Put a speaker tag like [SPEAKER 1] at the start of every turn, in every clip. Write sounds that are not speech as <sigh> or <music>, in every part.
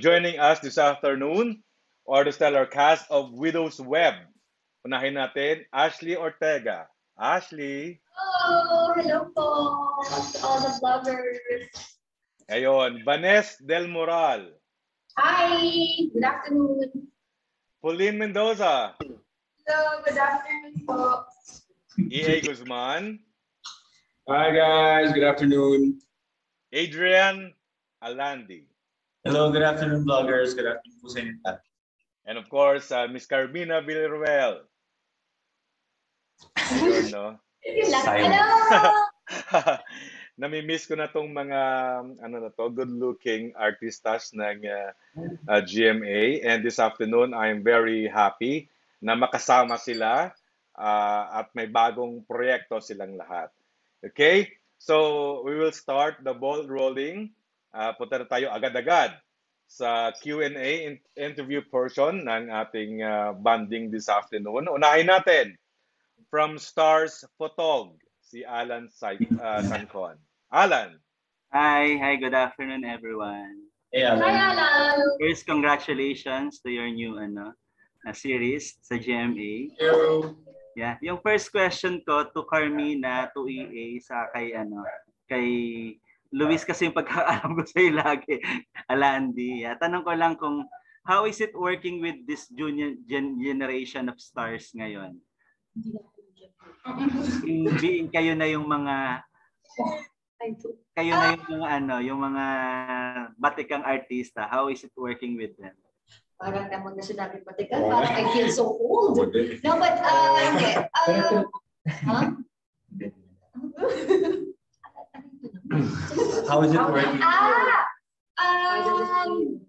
[SPEAKER 1] Joining us this afternoon are the stellar cast of Widow's Web. Unahin natin, Ashley Ortega. Ashley.
[SPEAKER 2] Hello! Hello po to all the vloggers.
[SPEAKER 1] Ngayon, Vanes Del Moral.
[SPEAKER 2] Hi! Good afternoon.
[SPEAKER 1] Pauline Mendoza.
[SPEAKER 2] Hello! Good afternoon po.
[SPEAKER 1] E.A. Guzman.
[SPEAKER 3] Hi guys, good afternoon.
[SPEAKER 1] Adrian Alandi.
[SPEAKER 4] Hello, good afternoon vloggers. Good afternoon po sa inyo lahat.
[SPEAKER 1] And of course, uh, Miss Carmina Villaruel. Ayun, no?
[SPEAKER 2] Yun lang.
[SPEAKER 4] Silent.
[SPEAKER 2] Hello! <laughs>
[SPEAKER 1] Namimiss ko na tong mga ano na to, good-looking artistas ng uh, uh, GMA and this afternoon I am very happy na makasama sila uh, at may bagong proyekto silang lahat. Okay? So, we will start the ball rolling. Uh, punta na tayo agad-agad sa Q&A in- interview portion ng ating uh, banding this afternoon. Unahin natin from Stars Photog, si Alan Sai- uh, Sancon. Alan,
[SPEAKER 5] Hi, hi, good afternoon everyone.
[SPEAKER 4] Hey,
[SPEAKER 2] Hi,
[SPEAKER 4] Alan.
[SPEAKER 2] Alan!
[SPEAKER 5] First, congratulations to your new ano, na series sa GMA.
[SPEAKER 3] Hello.
[SPEAKER 5] Yeah, yung first question ko to Carmina, to EA, sa kay ano, kay Luis kasi yung pagkakaalam ko sa iyo lagi, <laughs> Alandi. Yeah, tanong ko lang kung how is it working with this junior gen- generation of stars ngayon? Being kayo na yung mga <laughs> kayo na yung mga ano, yung mga batikang artista. How is it working with them?
[SPEAKER 2] Parang naman na sinabi pati ka, parang I feel so old. No, but, uh, hindi. Uh, <laughs> huh?
[SPEAKER 4] How is it working?
[SPEAKER 2] Ah! Um,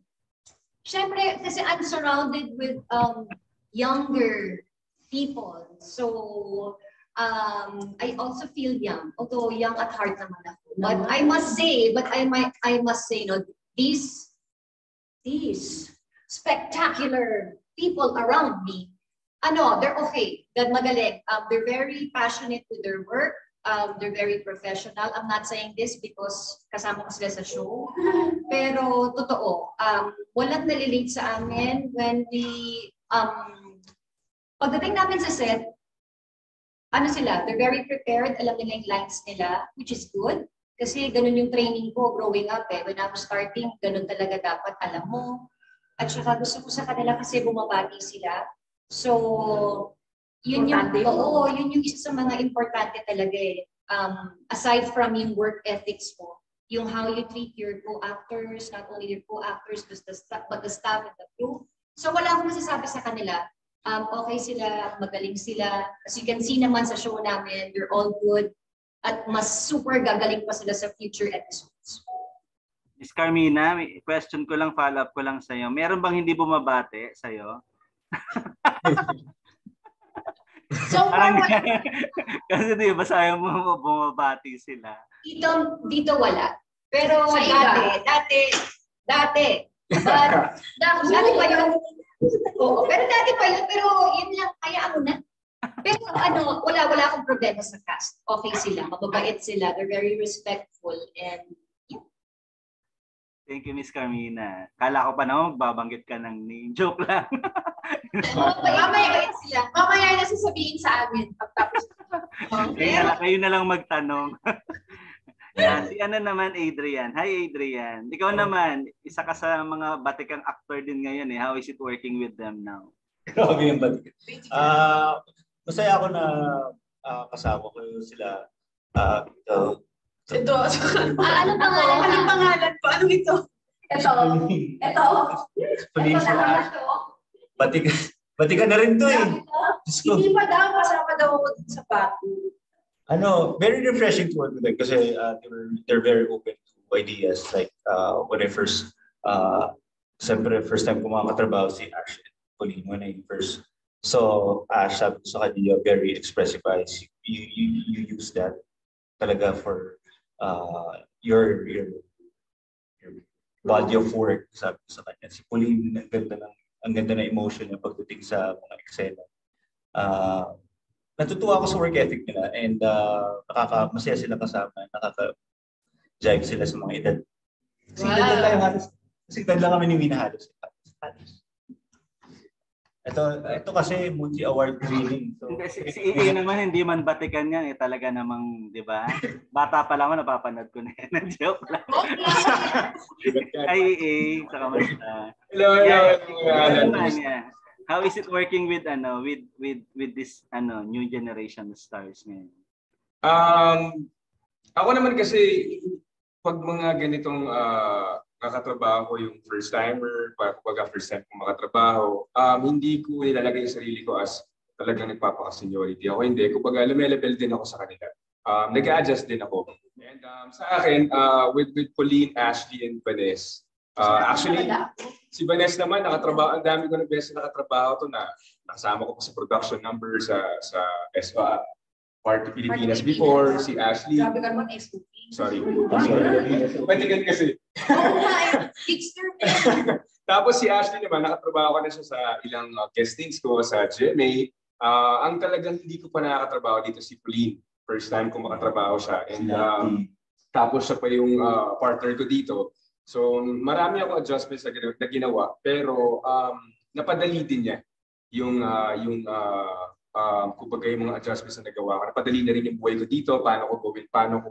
[SPEAKER 2] Siyempre, kasi I'm surrounded with um, younger people. So, um, I also feel young. Although young at heart naman ako. But I must say, but I might, I must say, no, these, these spectacular people around me, ano, they're okay. They're magaling. Um, they're very passionate with their work. Um, they're very professional. I'm not saying this because kasama ko sila sa show. <laughs> Pero totoo, um, walang nalilate sa amin when we, um, pagdating namin sa set, ano sila, they're very prepared, alam nila yung lines nila, which is good. Kasi ganun yung training ko growing up eh. When I was starting, ganun talaga dapat alam mo. At saka gusto ko sa kanila kasi bumabati sila. So, yun yung,
[SPEAKER 6] Importante yun.
[SPEAKER 2] oo, yun yung isa sa mga importante talaga eh. Um, aside from yung work ethics mo, yung how you treat your co-actors, not only your co-actors, but the, staff, but the staff and the crew. So wala akong masasabi sa kanila. Um, okay sila, magaling sila. As you can see naman sa show namin, they're all good. At mas super gagaling pa sila sa future episodes.
[SPEAKER 5] Miss Carmina, may question ko lang, follow-up ko lang sa'yo. Meron bang hindi bumabate sa'yo? <laughs>
[SPEAKER 2] So far,
[SPEAKER 5] Parang, <laughs> kasi di ba sayo mo bumabati sila?
[SPEAKER 2] dito, dito wala. Pero
[SPEAKER 6] Sa
[SPEAKER 2] dati, dati, dati. But, <laughs> dati, dati pa yun. Oo, pero dati pa yun. Pero yun lang, kaya mo na. Pero ano, wala, wala akong problema sa cast. Okay sila, mababait sila. They're very respectful and
[SPEAKER 5] Thank you, Miss Carmina. Kala ko pa naman babanggit ka ng name. <laughs> Joke lang.
[SPEAKER 6] Mamaya, sila. Mamaya na sasabihin sa amin pagtapos. <laughs>
[SPEAKER 5] kayo, na, lang- kayo na lang magtanong. <laughs> Yan, si ano naman, Adrian. Hi, Adrian. Ikaw naman, isa ka sa mga batikang actor din ngayon eh. How is it working with them now?
[SPEAKER 4] Grabe yung balik. Ah, masaya ako na ah, kasama ko sila. Ah, ito.
[SPEAKER 6] Ito.
[SPEAKER 2] Ah, ano pangalan?
[SPEAKER 6] Anong pangalan ko? Anong ito? Ito. Ito.
[SPEAKER 4] Police
[SPEAKER 6] Ito
[SPEAKER 4] na.
[SPEAKER 6] ito.
[SPEAKER 4] Batik, batikan na rin to eh.
[SPEAKER 6] Hindi pa daw, kasama daw ako dun sa bago.
[SPEAKER 4] Ano, very refreshing to work with them kasi uh, they were, they're very open to ideas. Like uh, when I first, uh, siyempre first time ko makatrabaho si Ash and Pauline when I first saw Ash, sabi ko sa kanya, very expressive eyes. You, you, you use that talaga for uh, your, your, your body of work, sabi ko sa kanya. Si Pauline, ang ganda ng, ang ganda ng emotion niya pagdating sa mga eksena. Uh, natutuwa ako sa work ethic nila and uh, nakaka masaya sila kasama, nakaka jive sila sa mga edad. Kasi
[SPEAKER 6] Wow.
[SPEAKER 4] edad lang tayo halos. Lang kami ni Mina halos. Halos. Ito, ito kasi multi award winning. So,
[SPEAKER 5] si, si EA naman hindi man batikan yan eh talaga namang, 'di ba? Bata pa lang ako napapanood ko na yan. <laughs> Joke lang. Ay EA sa kamusta.
[SPEAKER 3] Hello, hello.
[SPEAKER 5] Yeah. How is it working with ano with with with this ano new generation of stars ngayon?
[SPEAKER 3] Um, ako naman kasi, pag mga ganitong uh, nakatrabaho ko yung first timer, pag pag first time ko makatrabaho, um, hindi ko nilalagay yung sarili ko as talagang nagpapaka-seniority. Ako hindi. Kumbaga, lumelevel din ako sa kanila. Um, nag-adjust din ako. And um, sa akin, uh, with, with Pauline, Ashley, and Vanessa, uh, actually, si Vanessa naman, nakatrabaho, ang dami ko na beses nakatrabaho to na nakasama ko pa sa production number sa sa SWA, Party Pilipinas before, si Ashley.
[SPEAKER 7] Grabe ka naman, SOP.
[SPEAKER 3] Sorry. Sorry. Patigan kasi.
[SPEAKER 7] Oo nga, eh. <laughs>
[SPEAKER 3] Tapos si Ashley naman, nakatrabaho ko na siya sa ilang uh, guestings ko sa GMA. Ah, ang talagang hindi ko pa nakakatrabaho dito si Pauline. First time ko makatrabaho siya. And um, tapos siya pa yung uh, partner ko dito. So marami ako adjustments na ginawa, na ginawa pero um, napadali din niya yung uh, yung uh, um, kumbaga yung mga adjustments na nagawa ko. Napadali na rin yung buhay ko dito, paano ko gawin, paano ko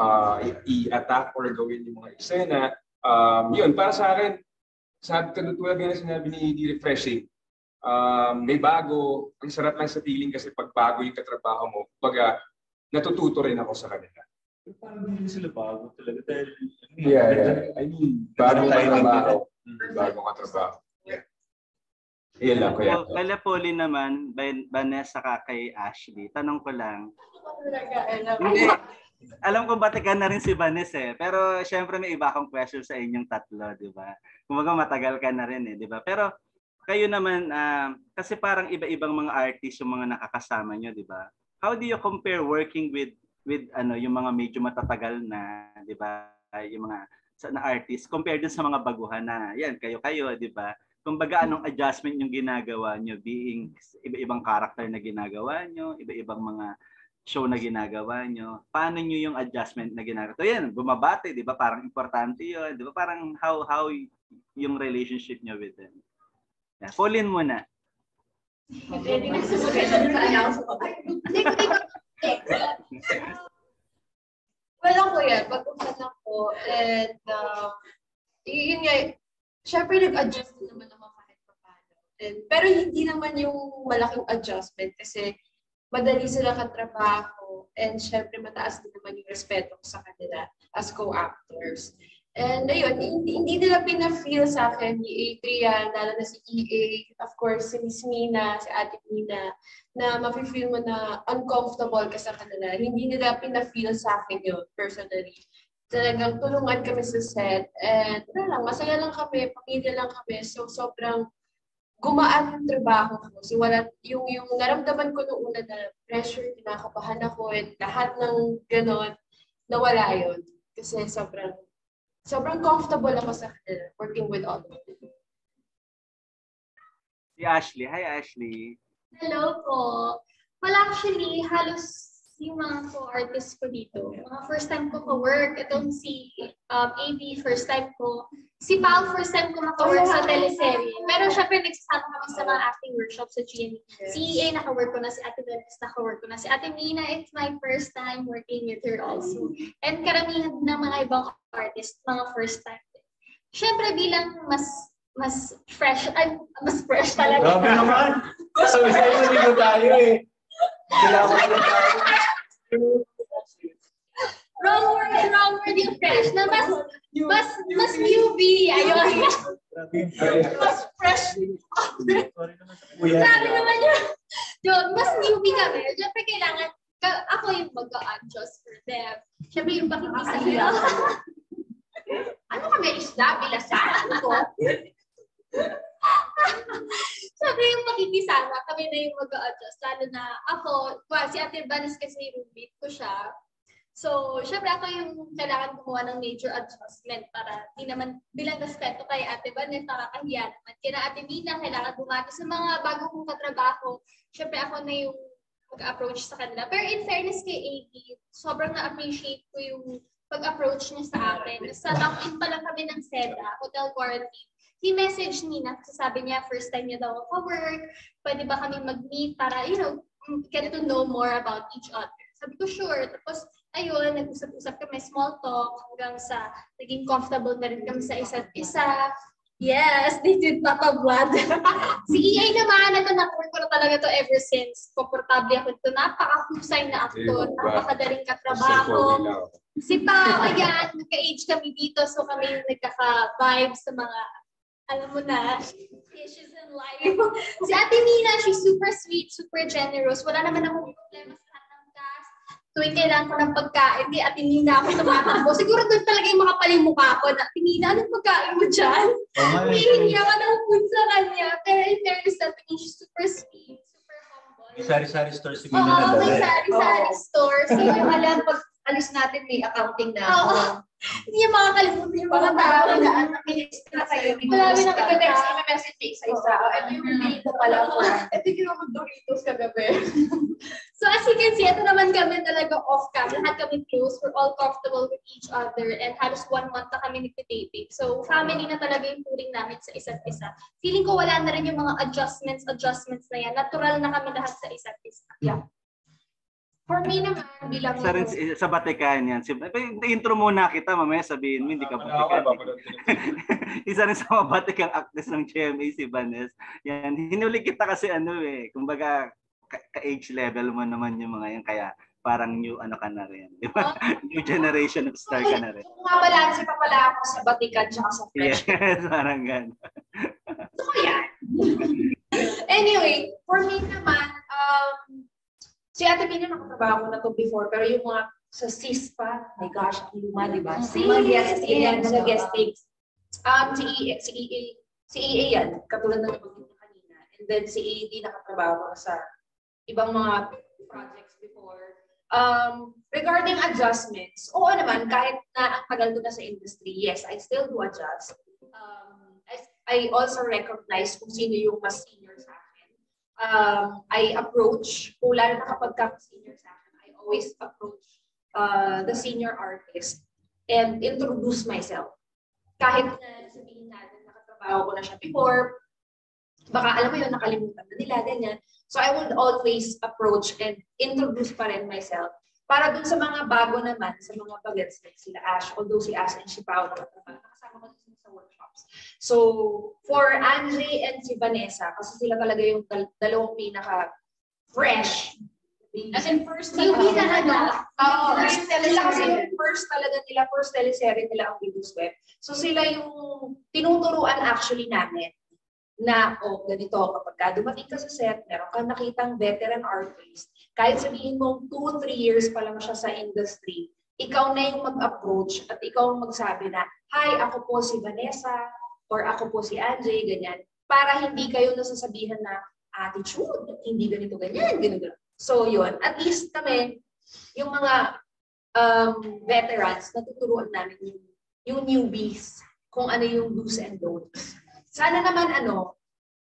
[SPEAKER 3] uh, i-attack or gawin yung mga eksena. Um, yun, para sa akin, ko tulad nga na sinabi ni di refreshing. Um, may bago, ang sarap lang sa feeling kasi pag bago yung katrabaho mo, kumbaga natututo rin ako sa kanila.
[SPEAKER 4] Parang hindi sila bago talaga. Dahil,
[SPEAKER 3] Yeah, yeah. I mean, bagong
[SPEAKER 4] Tayo lang
[SPEAKER 3] katrabaho. Mm, Bagong Iyan lang, kuya.
[SPEAKER 5] Kala Pauline naman, Van- Vanessa ka kay Ashley. Tanong ko lang. Hindi. Alam ko batikan na rin si Vanessa eh. Pero syempre may iba akong question sa inyong tatlo, di ba? Kumbaga matagal ka na rin eh, di ba? Pero kayo naman, ah, kasi parang iba-ibang mga artist yung mga nakakasama nyo, di ba? How do you compare working with with ano yung mga medyo matatagal na, di ba? Yung mga sa, na artist compared dun sa mga baguhan na yan kayo-kayo, di ba? Kumbaga anong adjustment yung ginagawa nyo being iba-ibang character na ginagawa nyo, iba-ibang mga show na ginagawa nyo, paano nyo yung adjustment na ginagawa? So yan, bumabate, di ba? Parang importante yun. Di ba? Parang how how yung relationship nyo with them. Yeah, Pauline muna.
[SPEAKER 7] Pwede na sa announce ko. Hindi ko Well, ako yan. Baguhan ako. And, uh, yun nga, syempre nag-adjust din naman ako kahit pa paano. And, pero hindi naman yung malaking adjustment kasi madali sila katrabaho and syempre mataas din naman yung respeto ko sa kanila as co-actors. And ayun, hindi, hindi nila pina-feel sa akin ni Adrian, lalo na si EA, of course, si Miss Mina, si Ate Mina, na mafe-feel mo na uncomfortable ka sa kanila. Hindi nila pina-feel sa akin yun, personally. Talagang tulungan kami sa set. And wala lang, masaya lang kami, pamilya lang kami. So sobrang gumaan yung trabaho ko. So wala, yung, yung naramdaman ko noong una na pressure, kinakabahan ako, and lahat ng ganon, nawala yun. Kasi sobrang, sobrang comfortable ako sa kanila, working with all of them.
[SPEAKER 5] Si Ashley. Hi Ashley.
[SPEAKER 8] Hello po. Well, actually, halos yung mga co-artists ko dito. Mga first time ko ka-work. Itong si um, AB, first time ko. Si Pao, first time ko maka-work sa teleserye. Pero syempre, nagsasama kami sa mga acting workshops sa GMA. Si EA, naka-work ko na. Si Ate Dennis, naka-work ko na. Si Ate Mina, it's my first time working with her also. And karamihan ng mga ibang artists, mga first time. Syempre, bilang mas mas fresh, ay, mas fresh talaga.
[SPEAKER 4] Grabe naman. Sabi sa'yo, naligo tayo eh.
[SPEAKER 8] Wrong word, wrong word yung fresh. Na mas, mas, mas newbie. Ayun. Mas fresh. Sabi naman yun. Yun, mas newbie kami. Siyempre kailangan, ka- ako yung mag-adjust for them. Siyempre yung pakikisa nila. <laughs>
[SPEAKER 7] Ano kami isda? Bilasan ko? <laughs> <laughs>
[SPEAKER 8] Siyempre yung pakikisama, kami na yung mag-adjust. Lalo na ako, well, si Ate Vanis kasi roommate ko siya. So, syempre ako yung kailangan gumawa ng major adjustment para di naman bilang respeto kay Ate Vanes, nakakahiya naman. Kaya Ate Mina, kailangan bumati sa mga bago kong katrabaho. Syempre ako na yung mag-approach sa kanila. Pero in fairness kay AB, sobrang na-appreciate ko yung pag-approach niya sa akin. Sa lock-in pa lang kami ng SEDA, hotel quarantine. He messaged me na kasi sabi niya first time niya daw ako work, pwede ba kami mag-meet para, you know, get to know more about each other. Sabi ko, sure. Tapos, ayun, nag-usap-usap kami, small talk, hanggang sa naging comfortable na rin kami sa isa't isa. Yes, this is Papa Vlad. si EA naman, ito na-work ko na talaga to ever since. Komportable ako ito. Napakahusay na aktor, napakadaling katrabaho. Si Pao, ayan, nagka-age kami dito, so kami nagkaka-vibe sa mga, alam mo na, issues in life. si Ate Nina, she's super sweet, super generous. Wala naman akong problema sa lahat ng cast. Tuwing kailangan ko ng pagkain, di Ate Nina ako tumatakbo. <laughs> Siguro doon talaga yung makapaling mukha ko na, Ate Nina, anong pagkain mo dyan? Hihingi ako ng food sa kanya. Pero in fairness, Ate Nina, she's super sweet, super humble.
[SPEAKER 4] May sari-sari store si
[SPEAKER 8] Oo,
[SPEAKER 4] Mina na
[SPEAKER 8] may sari-sari store. So,
[SPEAKER 6] yung <laughs> alam, pag alis natin, may accounting na.
[SPEAKER 8] Oo. Hindi niya makakalimutan yung mga tao na anak.
[SPEAKER 6] na kayo.
[SPEAKER 8] Marami na
[SPEAKER 6] Kasi
[SPEAKER 8] kagabi.
[SPEAKER 6] may message isa-isa. And yung bibili ko pala ako. <laughs> Ito ginawa mo Doritos kagabi. <laughs>
[SPEAKER 8] So as you can see, ito naman kami talaga off-cam. Lahat kami close. We're all comfortable with each other. And halos one month na kami nagtitaping. So family na talaga yung turing namin sa isa't isa. Feeling ko wala na rin yung mga adjustments, adjustments na yan. Natural na kami lahat sa isa't isa.
[SPEAKER 6] Yeah. For me naman, bilang
[SPEAKER 5] Sa, rin, sa Batikan yan. Si, intro muna kita, mamaya sabihin mo, hindi ka Batikan. <laughs> Isa rin sa mga Batikan actress ng GMA, si Vanes. Yan, hinuli kita kasi ano eh, kumbaga, ka- ka-age level mo naman yung mga yan, kaya parang new ano ka na rin. Di ba? <laughs> new generation of star ka na rin.
[SPEAKER 6] Kung nga balanse pa pala ako sa Batikan tsaka sa Fresh.
[SPEAKER 5] Yes, <laughs> parang gan.
[SPEAKER 6] Gusto ko yan. anyway, for me naman, um, si Ate Mina nakatrabaho ko na to before, pero yung mga sa sis pa, my gosh, luma, di ba?
[SPEAKER 2] Mga guest
[SPEAKER 6] yan, sa guest gigs. Um, si EA, si EA, si EA yan, katulad ng nabanggit niya kanina. And then si EAD nakatrabaho ko na sa ibang mga projects before. Um, regarding adjustments, oo naman, kahit na ang tagal ko na sa industry, yes, I still do adjust. Um, I, I also recognize kung sino yung mas senior. Um, I approach, kung lalo na kapag ka senior sa akin, I always approach uh, the senior artist and introduce myself. Kahit na sabihin natin, nakatrabaho ko na siya before, baka alam mo yun, nakalimutan na nila, ganyan. So I would always approach and introduce pa rin myself. Para dun sa mga bago naman, sa mga bagets like sila Ash, although si Ash and si Paolo, nakasama ko din sa workshops. So, for Andre and si Vanessa, kasi sila talaga yung dal- dalawang pinaka fresh.
[SPEAKER 2] As in first
[SPEAKER 8] Newbie talaga.
[SPEAKER 6] Oo,
[SPEAKER 2] First
[SPEAKER 6] teleserye. Kasi first talaga nila, first teleserye nila ang Videos Web. So sila yung tinuturuan actually namin na, oh, ganito, kapag ka dumating ka sa set, meron kang nakitang veteran artist, kahit sabihin mong 2-3 years pa lang siya sa industry, ikaw na yung mag-approach at ikaw ang magsabi na, Hi, ako po si Vanessa, or ako po si Anjay, ganyan. Para hindi kayo nasasabihan na attitude, hindi ganito, ganyan, ganito. So yun, at least kami, yung mga um, veterans, natuturuan namin yung, yung newbies kung ano yung do's and don'ts. Sana naman ano,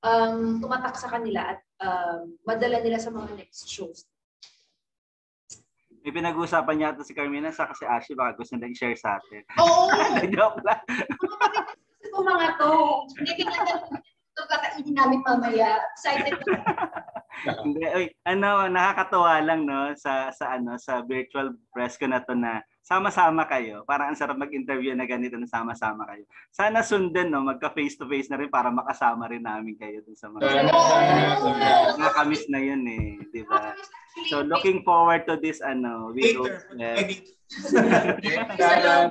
[SPEAKER 6] um, tumatak sa kanila at um, madala nila sa mga next shows.
[SPEAKER 5] May pinag-uusapan niya ito si Carmina sa kasi Ashley baka gusto nila i-share sa atin.
[SPEAKER 6] Oo! <laughs>
[SPEAKER 5] Joke lang.
[SPEAKER 6] Ito mga to, hindi ito kakainin namin mamaya. Excited na. <laughs>
[SPEAKER 5] Hindi, ano, nakakatuwa lang no sa sa ano sa virtual press ko na to na sama-sama kayo. Parang ang sarap mag-interview na ganito na sama-sama kayo. Sana sundan no, magka face to face na rin para makasama rin namin kayo dun sa mga nakakamiss na yun eh, di ba? So looking forward to this ano, video.
[SPEAKER 4] Later.
[SPEAKER 5] Yeah.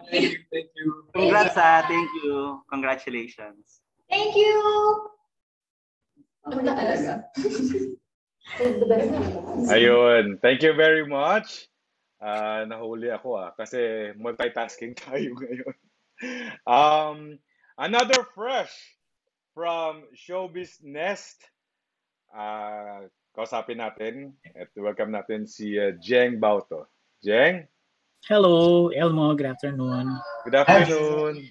[SPEAKER 3] Thank you, thank you.
[SPEAKER 5] Congrats ha, thank you. Congratulations.
[SPEAKER 6] Thank you! Ano? <laughs>
[SPEAKER 1] Ayun. Thank you very much. Ah, nahuli ako ah kasi multitasking <laughs> tayo ngayon. Um, another fresh from Showbiz Nest. Ah, kausapin natin at welcome natin si uh, Jeng Bauto. Jeng,
[SPEAKER 9] Hello, Elmo. Good afternoon.
[SPEAKER 1] good afternoon.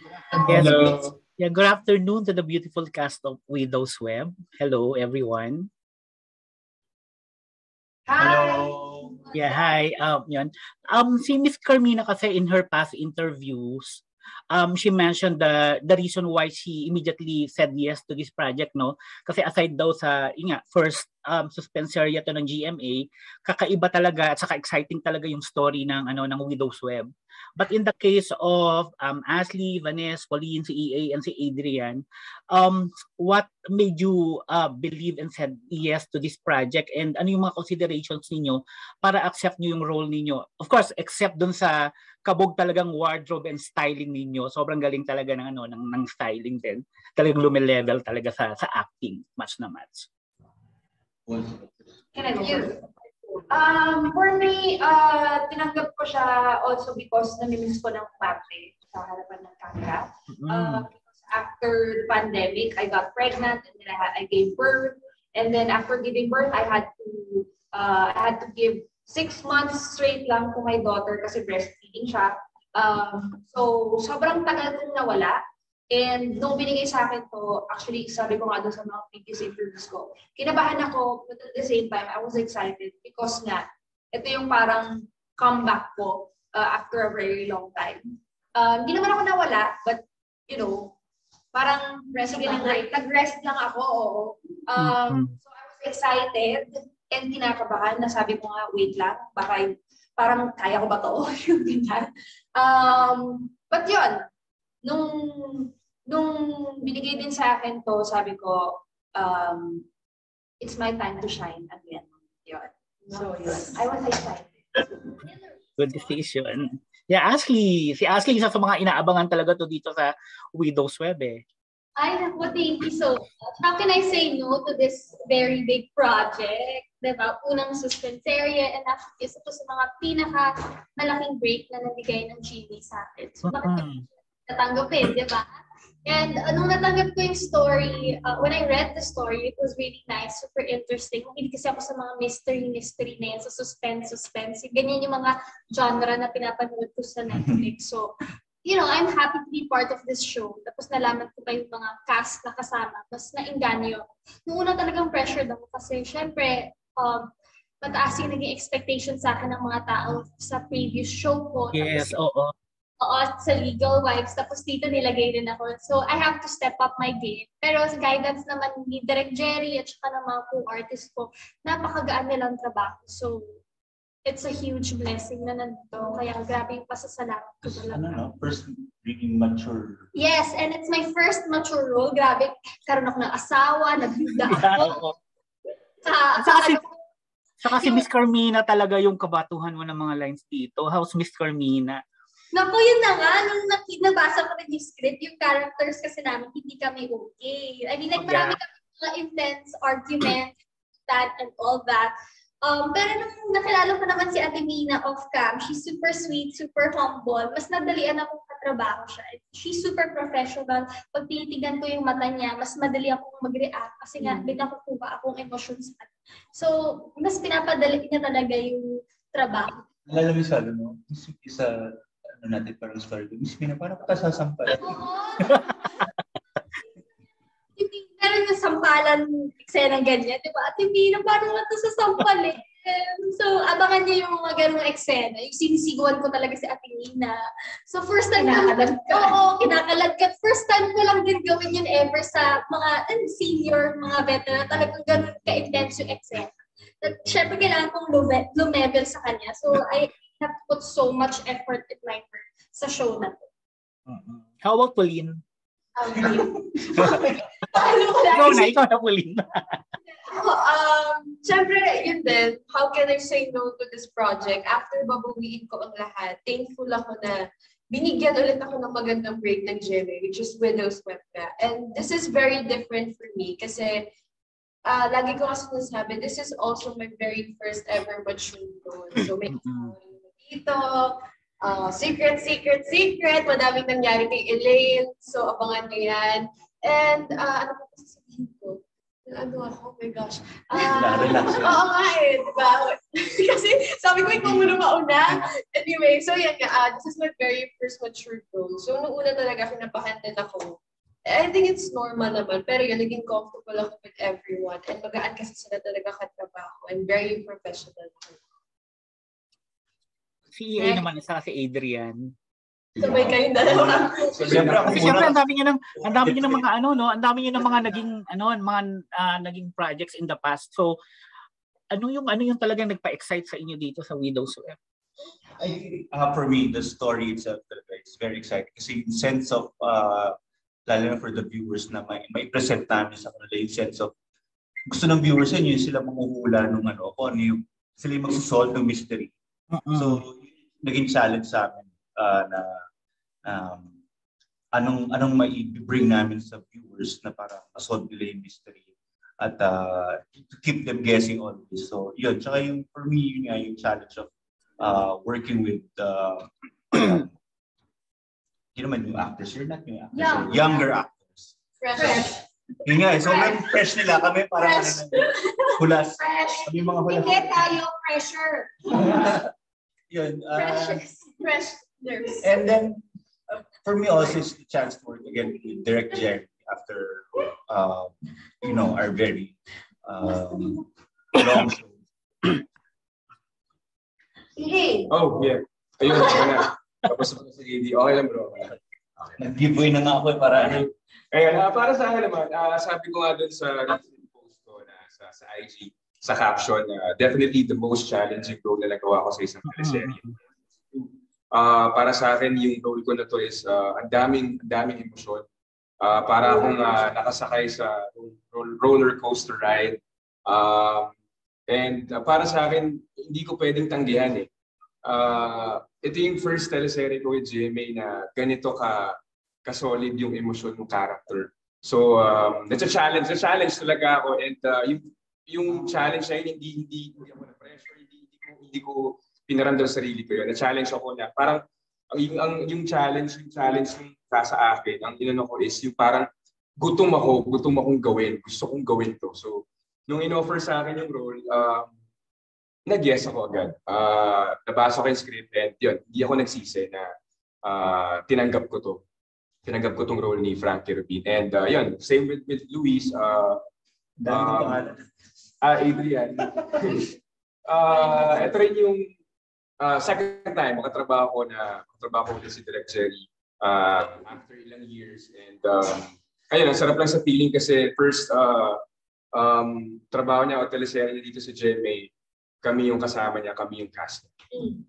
[SPEAKER 9] Yes, good- yeah, good afternoon to the beautiful cast of Widow's Web. Hello, everyone.
[SPEAKER 6] Hi!
[SPEAKER 4] Hello.
[SPEAKER 9] Yeah, hi. Um, yun. Um, si Miss Carmina kasi in her past interviews, um, she mentioned the the reason why she immediately said yes to this project, no? Kasi aside daw sa, yun nga, first um, suspense area to ng GMA, kakaiba talaga at saka exciting talaga yung story ng ano ng Widow's Web. But in the case of um, Ashley, Vanessa, Pauline, si EA, and si Adrian, um, what made you uh, believe and said yes to this project? And ano yung mga considerations ninyo para accept nyo yung role ninyo? Of course, except dun sa kabog talagang wardrobe and styling ninyo. Sobrang galing talaga ng ano ng, ng styling din. Talagang lumelevel talaga sa sa acting, match na match.
[SPEAKER 2] Can I go first?
[SPEAKER 6] Um, for me, uh, tinanggap ko siya also because namimiss ko ng umarte sa harapan ng camera. Uh, because after the pandemic, I got pregnant and then I, had, I gave birth. And then after giving birth, I had to uh, I had to give six months straight lang to my daughter kasi breastfeeding siya. Um, so, sobrang tagal kong nawala. And nung binigay sa akin to, actually, sabi ko nga doon sa mga previous interviews ko, kinabahan ako, but at the same time, I was excited because nga, ito yung parang comeback ko uh, after a very long time. Um, hindi naman ako nawala, but, you know, parang rest lang, nag-rest lang ako, oo. Um, So I was excited and kinakabahan na sabi ko nga, wait lang, baka parang kaya ko ba to? <laughs> yung ganyan. Um, but yun, nung nung binigay din sa akin to, sabi ko, um, it's my time to shine again. Yun. So, yun. I was excited.
[SPEAKER 9] Good decision. Yeah, Ashley. Si Ashley, isa sa mga inaabangan talaga to dito sa Widow's Web eh.
[SPEAKER 8] Ay, naku, thank you so much. How can I say no to this very big project? Diba? Unang suspense area and actually isa to sa mga pinaka malaking break na nabigay ng GV sa atin. So, bakit
[SPEAKER 9] Mm.
[SPEAKER 8] natanggapin, di ba? And uh, nung natanggap ko yung story, uh, when I read the story, it was really nice, super interesting. Hindi kasi ako sa mga mystery-mystery na yan, sa suspense-suspense. Ganyan yung mga genre na pinapanood ko sa Netflix. So, you know, I'm happy to be part of this show. Tapos nalaman ko pa yung mga cast na kasama. Mas nainganyo. Nung una talagang pressured ako kasi syempre, um, mataas yung naging expectation sa akin ng mga tao sa previous show ko.
[SPEAKER 9] Yes,
[SPEAKER 8] Tapos,
[SPEAKER 9] oo.
[SPEAKER 8] Oo, sa legal wives. Tapos dito nilagay rin ako. So, I have to step up my game. Pero sa guidance naman ni Direk Jerry at saka ng mga co-artist ko, napakagaan nilang trabaho. So, it's a huge blessing na nandito. Kaya grabe yung pasasalamat ko
[SPEAKER 4] Ano,
[SPEAKER 8] talaga.
[SPEAKER 4] no? First, really mature.
[SPEAKER 8] Yes, and it's my first mature role. Grabe, karoon ako ng asawa, nagduda <laughs> ako.
[SPEAKER 9] oo.
[SPEAKER 8] Sa,
[SPEAKER 9] At
[SPEAKER 8] sa,
[SPEAKER 9] saka si, saka si Miss Carmina talaga yung kabatuhan mo ng mga lines dito. How's Miss Carmina?
[SPEAKER 8] Naku, yun na nga, nung nabasa ko na yung script, yung characters kasi namin, hindi kami okay. I mean, like, marami kami mga intense arguments, that and all that. Um, pero nung nakilala ko naman si Ate Mina off cam, she's super sweet, super humble. Mas nadalian akong katrabaho siya. She's super professional. Pag tinitignan ko yung mata niya, mas madali akong mag-react kasi nga,
[SPEAKER 6] Mm.
[SPEAKER 8] may nakukuha akong emotion sa kanya. So, mas pinapadali niya talaga yung trabaho.
[SPEAKER 4] Alala mo sa no? Isa, isa ano natin parang story. Miss Mina, parang ka sasampal.
[SPEAKER 8] Oo. <laughs> Hindi meron yung sampalan eksena ganyan, di ba? At hindi na paano naman ito sasampal eh. So, abangan niyo yung mga ganung eksena. Yung sinisiguan ko talaga si Ate Nina. So, first time ko, oo, kinakalagkat. First time ko lang din gawin yun ever sa mga ano, senior, mga veteran. Talagang ganun ka-intense yung eksena. At syempre, kailangan kong lume- lumevel sa kanya. So, I have to put so much effort in my work sa show na to.
[SPEAKER 9] How about Pauline?
[SPEAKER 8] Um, <laughs>
[SPEAKER 9] Ikaw na, ikaw na Pauline.
[SPEAKER 6] um, syempre, yun din, how can I say no to this project? After babawiin ko ang lahat, thankful ako na binigyan ulit ako ng magandang break ng GMA, which is Widow's Web nga. And this is very different for me kasi uh, lagi ko kasi sinasabi, this is also my very first ever mature role. So may
[SPEAKER 9] Mm-mm.
[SPEAKER 6] Dito, uh, secret, secret, secret, madaming nangyari kay Elaine. So abangan nyo yan. And uh, ano pa sasabihin ko? Ano ako? Oh my gosh.
[SPEAKER 4] Yun.
[SPEAKER 6] Oo nga eh, di ba? <laughs> Kasi sabi ko, ikaw muna mauna. Anyway, so yan nga, ah, this is my very first mature role. So nung una talaga, kinabahan din ako. I think it's normal naman, pero yun, naging comfortable ako with everyone. And magaan kasi sila talaga katrabaho and very professional.
[SPEAKER 9] Si EA naman, isa si Adrian.
[SPEAKER 6] Sabay kayong dalawa.
[SPEAKER 4] Siyempre ako
[SPEAKER 9] Kasi
[SPEAKER 4] muna.
[SPEAKER 9] syempre ang dami niyo ng ang dami niyo ng mga ano no, ang dami niyo ng mga naging ano, mga ah, naging projects in the past. So ano yung ano yung talagang nagpa-excite sa inyo dito sa Widow's Web?
[SPEAKER 4] I uh, for me, the story itself talaga is very exciting kasi yung sense of, uh, lalo na for the viewers na may, may present namin sa kanila yung sense of gusto ng viewers yun, yung sila mamuhula nung ano, kung ano yung sila yung magsusolve ng mystery. So, naging challenge sa amin uh, na um, anong anong mai-bring namin sa viewers na para ma-solve nila yung mystery at uh, to keep them guessing always. So, yun. Tsaka yung, for me, yun nga yung challenge of uh, working with uh, <clears throat> yun naman yung actors. You're not yung actors.
[SPEAKER 2] Young.
[SPEAKER 4] you're younger actors.
[SPEAKER 6] Fresh.
[SPEAKER 4] Yun nga eh. Sobrang fresh nila. Kami parang
[SPEAKER 6] Fresh.
[SPEAKER 4] ano, hulas.
[SPEAKER 2] Fresh.
[SPEAKER 4] Kami mga hulas.
[SPEAKER 2] Hindi tayo pressure. <laughs>
[SPEAKER 4] yun. uh,
[SPEAKER 6] Fresh. Fresh. Nerves.
[SPEAKER 4] And then, uh, for me also, it's the chance to work again with Derek Jerry after, um, you know, our very um, long show.
[SPEAKER 2] Hey.
[SPEAKER 3] Oh, yeah. Ayun, ayun na. Tapos ako sa AD. Okay lang bro. Okay.
[SPEAKER 4] Nag-giveaway na nga ako eh, para ano.
[SPEAKER 3] Ayun, ah, para sa akin naman, ah, sabi ko nga dun sa recent post ko na sa, sa IG, sa caption, na definitely the most challenging role na nagawa ko sa isang teleserye. Ah, para sa akin, yung role ko na to is ah, ang daming, ang daming emosyon. Ah, para akong ah, nakasakay sa ro- roller coaster ride. Um, and ah, para sa akin, hindi ko pwedeng tanggihan eh. Ah, ito yung first teleserye ko with GMA na ganito ka ka-solid yung emosyon ng character. So, um, that's a challenge. A challenge talaga ako. And uh, yung, yung challenge na yun, hindi, hindi, hindi ako na-pressure, hindi, hindi ko, hindi ko pinaramdam sa sarili ko yun. Na-challenge ako na parang ang, yung, ang, yung challenge, yung challenge yung sa akin, ang inano ko is yung parang gutom ako, gutom akong gawin. Gusto kong gawin to. So, nung in-offer sa akin yung role, um, nag-yes ako agad. Uh, nabasa ko yung script and yun, hindi ako nagsisi na uh, tinanggap ko to tinanggap ko tong role ni Frankie Rubin. And uh, yun, same with, with Luis, uh,
[SPEAKER 4] Dami
[SPEAKER 3] Um,
[SPEAKER 4] pangalan.
[SPEAKER 3] Ah, Adrian. uh, ito rin yung uh, second time makatrabaho ko na makatrabaho ko si Direct Jerry uh, after ilang years. And um, ayun, ang sarap lang sa feeling kasi first uh, um, trabaho niya o teleserye niya dito sa GMA, kami yung kasama niya, kami yung cast.
[SPEAKER 9] Mm.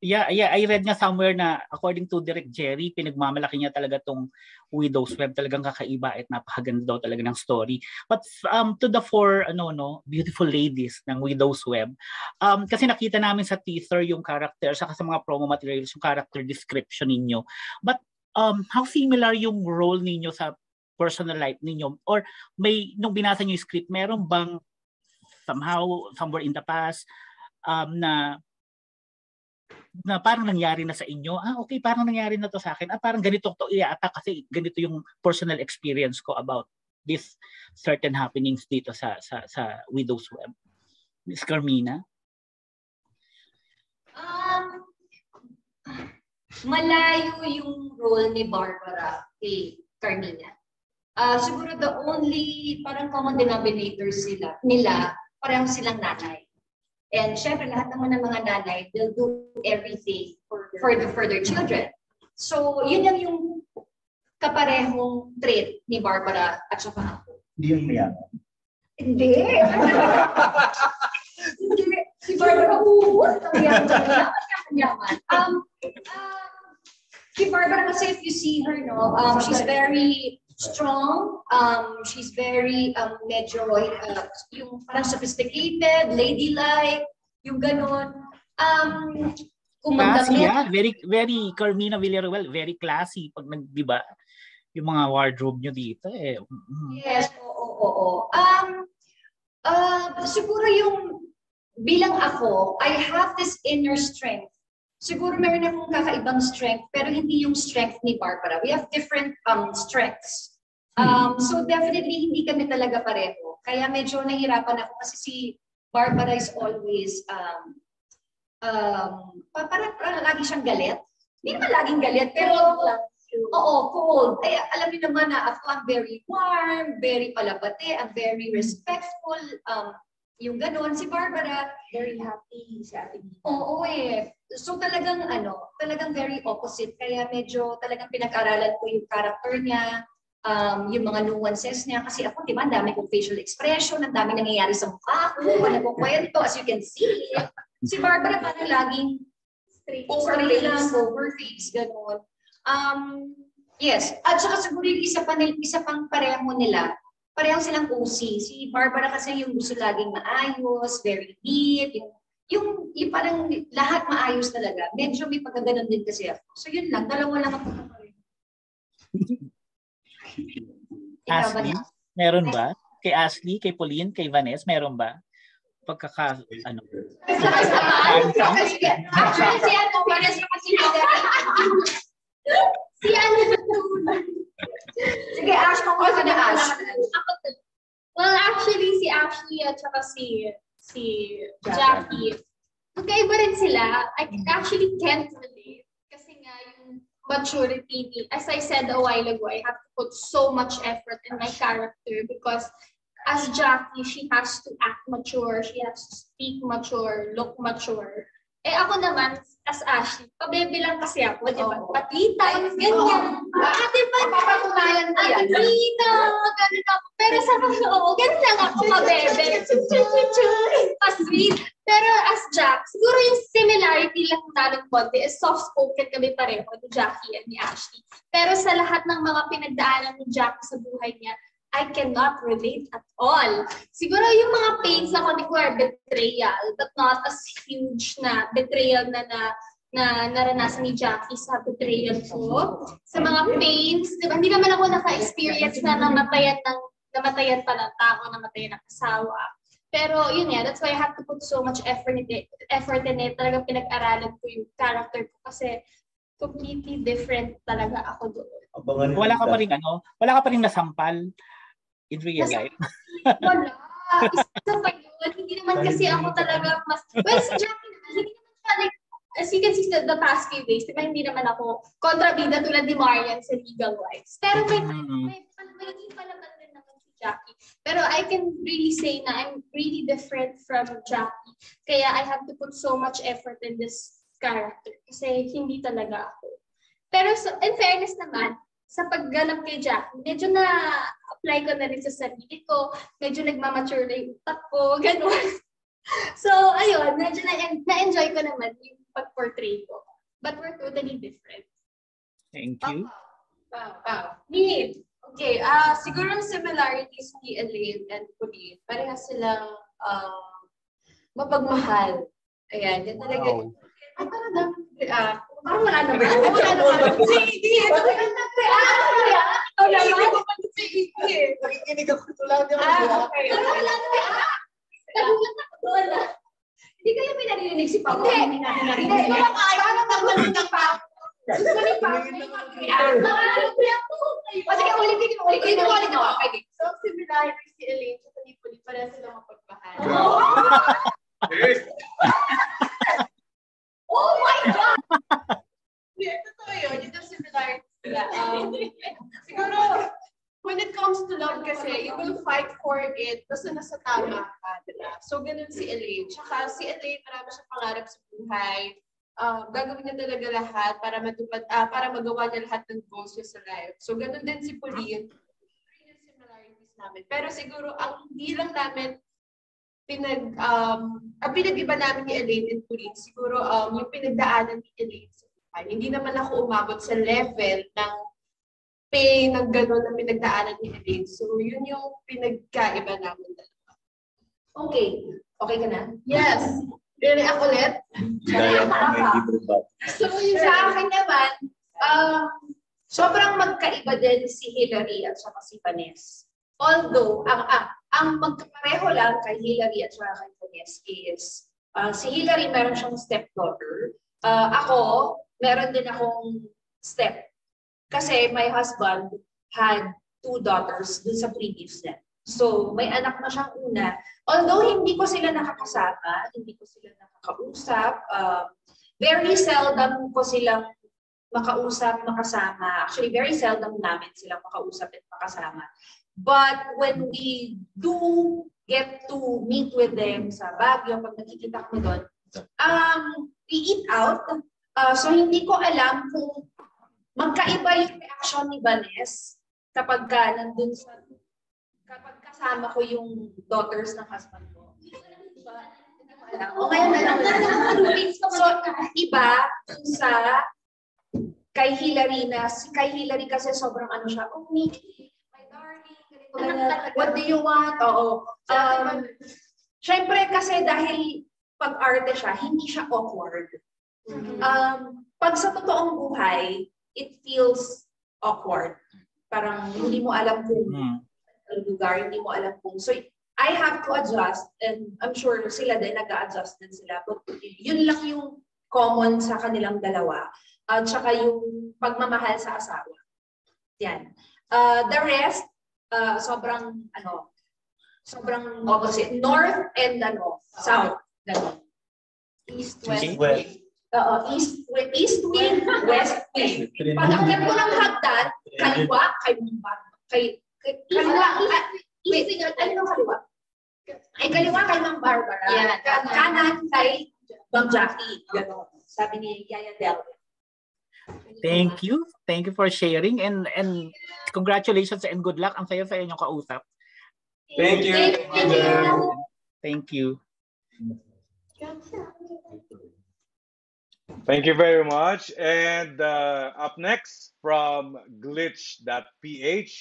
[SPEAKER 9] Yeah, yeah, I read nga somewhere na according to Direct Jerry, pinagmamalaki niya talaga tong Widow's Web, talagang kakaiba at napakaganda daw talaga ng story. But um to the four ano no, beautiful ladies ng Widow's Web, um kasi nakita namin sa teaser yung character saka sa mga promo materials yung character description ninyo. But um how similar yung role ninyo sa personal life ninyo or may nung binasa niyo yung script, meron bang somehow somewhere in the past um na na parang nangyari na sa inyo, ah okay, parang nangyari na to sa akin, ah parang ganito to iata kasi ganito yung personal experience ko about this certain happenings dito sa sa sa Widow's Web. Miss Carmina?
[SPEAKER 2] Um, malayo yung role ni Barbara kay Carmina. Ah, siguro the only parang common denominator sila, nila, parang silang nanay. And syempre, lahat naman ng mga nanay, they'll do everything for, for, the, for their children. So, yun lang yung kaparehong trait ni Barbara at saka ako.
[SPEAKER 4] Hindi yung mayaman.
[SPEAKER 2] Hindi. <laughs> Hindi. Si Barbara, uubos ang yaman. Yaman, yaman. Um, uh, si Barbara kasi if you see her, no, um, she's very strong. Um, she's very um, medyo uh, yung parang sophisticated, ladylike, yung ganun. Um,
[SPEAKER 9] Classy, yeah. Very, very, Carmina Villaruel, very classy pag nag, di ba? Yung mga wardrobe nyo dito eh. Mm.
[SPEAKER 2] Yes, oo, oo, oo. Um, uh, siguro yung bilang ako, I have this inner strength. Siguro meron akong kakaibang strength, pero hindi yung strength ni Barbara. We have different um, strengths. Um, so definitely hindi kami talaga pareho. Kaya medyo nahirapan ako kasi si Barbara is always um, um, pa- parang, parang lagi siyang galit. Hindi naman laging galit, pero Oo, cold. Kaya alam niyo naman na ako, I'm very warm, very palabate, I'm very respectful. Um,
[SPEAKER 6] yung ganon. Si Barbara,
[SPEAKER 7] Very happy si Ate Gina.
[SPEAKER 6] Oo eh. So talagang ano, talagang very opposite. Kaya medyo talagang pinag-aralan ko yung character niya, um, yung mga nuances niya. Kasi ako, di ba, ang dami kong facial expression, ang dami nangyayari sa mukha ko, wala ko kwento, as you can see. Si Barbara parang laging
[SPEAKER 7] Straight.
[SPEAKER 6] straight lang, over face, gano'n. Um, yes, at saka siguro yung isa, pa, isa pang pareho nila, pareho silang OC. Si Barbara kasi yung gusto laging maayos, very neat, yung, yung, yung parang lahat maayos talaga. Medyo may pagkaganon din kasi ako. So yun lang, dalawa lang ang pagkakaroon. Ikaw ba
[SPEAKER 9] Ashley, meron ba? Kay Ashley, kay Pauline, kay Vanessa, meron ba? Pagkaka, ano?
[SPEAKER 7] Actually, si ano, para sa kasi Si ano,
[SPEAKER 6] Sige, Ash, kung ka na Ash.
[SPEAKER 8] Ako. Well, actually, si Ashley at saka si, si Jackie, magkaiba rin sila. I actually can't relate. Kasi nga, yung maturity, ni- as I said a while ago, I have to put so much effort in my character because as Jackie, she has to act mature, she has to speak mature, look mature. Eh ako naman, as Ashley, pabebe lang kasi ako, di ba?
[SPEAKER 6] Oo.
[SPEAKER 8] Patita, ganyan. Ah, di ba?
[SPEAKER 6] Papatunayan ko yan.
[SPEAKER 8] Adelina, ganun ako. Pero sa mga, oo, ganun lang ako mabebe. Pa-sweet. <laughs> Pero as Jack, siguro yung similarity lang namin konti is soft-spoken kami pareho ni Jackie and ni Ashley. Pero sa lahat ng mga pinagdaanan ni Jackie sa buhay niya, I cannot relate at all. Siguro yung mga pains na ko are betrayal, but not as huge na betrayal na na na naranasan ni Jackie sa betrayal ko. Sa mga pains, di ba? Hindi naman ako naka-experience na namatayan ng namatayan pa ng tao, namatayan ng asawa. Pero yun nga, that's why I have to put so much effort in it. Effort in it. Talagang pinag-aralan ko yung character ko kasi completely different talaga ako doon.
[SPEAKER 4] Abangan
[SPEAKER 9] Wala ka pa rin ano? Wala ka pa rin nasampal in real
[SPEAKER 8] Nas-
[SPEAKER 9] life?
[SPEAKER 8] Wala. <laughs> Isa pa yun. Hindi naman kasi ako talaga mas... Well, si Jackie naman, hindi naman siya like, as you can see the past few days, di ba hindi naman ako kontrabida tulad ni Marian sa Legal Wives. Pero may,
[SPEAKER 9] Mm.
[SPEAKER 8] may, may naging palaban din naman si Jackie. Pero I can really say na I'm really different from Jackie. Kaya I have to put so much effort in this character. Kasi hindi talaga ako. Pero so, in fairness naman, sa pagganap kay Jackie, medyo na-apply ko na rin sa sarili ko. Medyo nagmamature na yung utak ko, <laughs> gano'n. So, ayun, medyo na- na-enjoy ko naman yung pag-portray ko. But we're totally different.
[SPEAKER 9] Thank you.
[SPEAKER 7] Wow, wow.
[SPEAKER 8] Need.
[SPEAKER 7] Okay, ah siguro ang similarities ni Elaine and Pauline, parehas silang um, mapagmahal. Ayan, yan talaga.
[SPEAKER 9] Wow.
[SPEAKER 7] Ay, parang dami ah, parang wala naman. Wala naman. Hindi, ito ka nag-react. Ikaw naman. Hindi ko pa si Iggy eh.
[SPEAKER 4] Nakikinig ako ito lang. ba?
[SPEAKER 7] Ah, okay.
[SPEAKER 6] Pero wala na Nagulat ako doon ah. Hindi kaya may naririnig si Pao.
[SPEAKER 7] Hindi.
[SPEAKER 6] Hindi narinig.
[SPEAKER 7] parang pa. Gusto ni Pao na yung mag-react.
[SPEAKER 6] O sige, ulitin mo, ulitin mo, ulitin mo. Okay.
[SPEAKER 7] So, similarities si Elaine at ni Pauline, parehas silang mapagmahal.
[SPEAKER 3] Yes.
[SPEAKER 6] Oh my God!
[SPEAKER 7] Hindi, totoo yun. Yun ang similarities nila. Um, siguro, when it comes to love kasi, you will fight for it basta nasa tama ka, diba? So, ganun si Elaine. Tsaka si Elaine, marami siyang pangarap sa buhay. Um, gagawin niya talaga lahat para matupad, ah, para magawa niya lahat ng goals niya sa life. So, ganun din si Pauline. Yung similarities namin. Pero siguro, ang hindi lang namin pinag um ang pinag-iba namin ni Elaine and Pauline siguro um yung pinagdaanan ni Elaine sa buhay. Hindi naman ako umabot sa level ng pain ng gano'n na pinagdaanan ni Elaine. So yun yung pinagkaiba namin dalawa.
[SPEAKER 6] Okay. Okay ka na?
[SPEAKER 7] Yes. React ulit.
[SPEAKER 4] Dahil may <laughs> libre ba?
[SPEAKER 6] So, yung sa akin naman, um, sobrang magkaiba din si Hillary at saka si Vanessa. Although, ang, ang, ang magkapareho lang kay Hillary at saka kay Vanessa is, uh, si Hillary meron siyang stepdaughter. Uh, ako, meron din akong step. Kasi my husband had two daughters dun sa previous net. So, may anak na siyang una. Although hindi ko sila nakakasama, hindi ko sila nakakausap, um, very seldom ko silang makausap, makasama. Actually, very seldom namin silang makausap at makasama. But when we do get to meet with them sa Baguio pag nakikita kami doon. Um, we eat out. Uh, so hindi ko alam kung magkaiba yung reaction ni Vanessa kapag ka nandun sa kapag kasama ko yung daughters ng husband ko. Diba? O ngayon na lang. so, iba sa kay Hillary na, si kay Hillary kasi sobrang ano siya, oh Nikki, my darling, ganito, ganyan. what do you want? Oo. Um, Siyempre kasi dahil pag arte siya, hindi siya awkward. Um, pag sa totoong buhay, it feels awkward. Parang hindi mo alam kung
[SPEAKER 9] Mm.
[SPEAKER 6] Lugar, hindi mo alam kung. So, I have to adjust and I'm sure sila din nag-a-adjust din sila. But yun lang yung common sa kanilang dalawa. At saka yung pagmamahal sa asawa. Yan. Uh, the rest, uh, sobrang, ano, sobrang opposite. North and, ano, south. Ganun. East, west.
[SPEAKER 4] West.
[SPEAKER 6] Oo, east, we- east wing, west wing. Pag akyat ko ng hagdan, kaliwa. Kay, kay kaliwa, ah, wait, ano yung kaliwa? Ay, kaliwa kay Ma'am Barbara.
[SPEAKER 2] Yan.
[SPEAKER 6] Ka- Kanan kay Ma'am Jackie. Ganon. Sabi ni Yaya Del.
[SPEAKER 9] Thank you. Thank you for sharing and and congratulations and good luck. Ang saya-saya inyong kausap.
[SPEAKER 3] Thank you.
[SPEAKER 6] Thank you.
[SPEAKER 9] Thank you.
[SPEAKER 1] Thank you very much. And uh, up next from glitch.ph,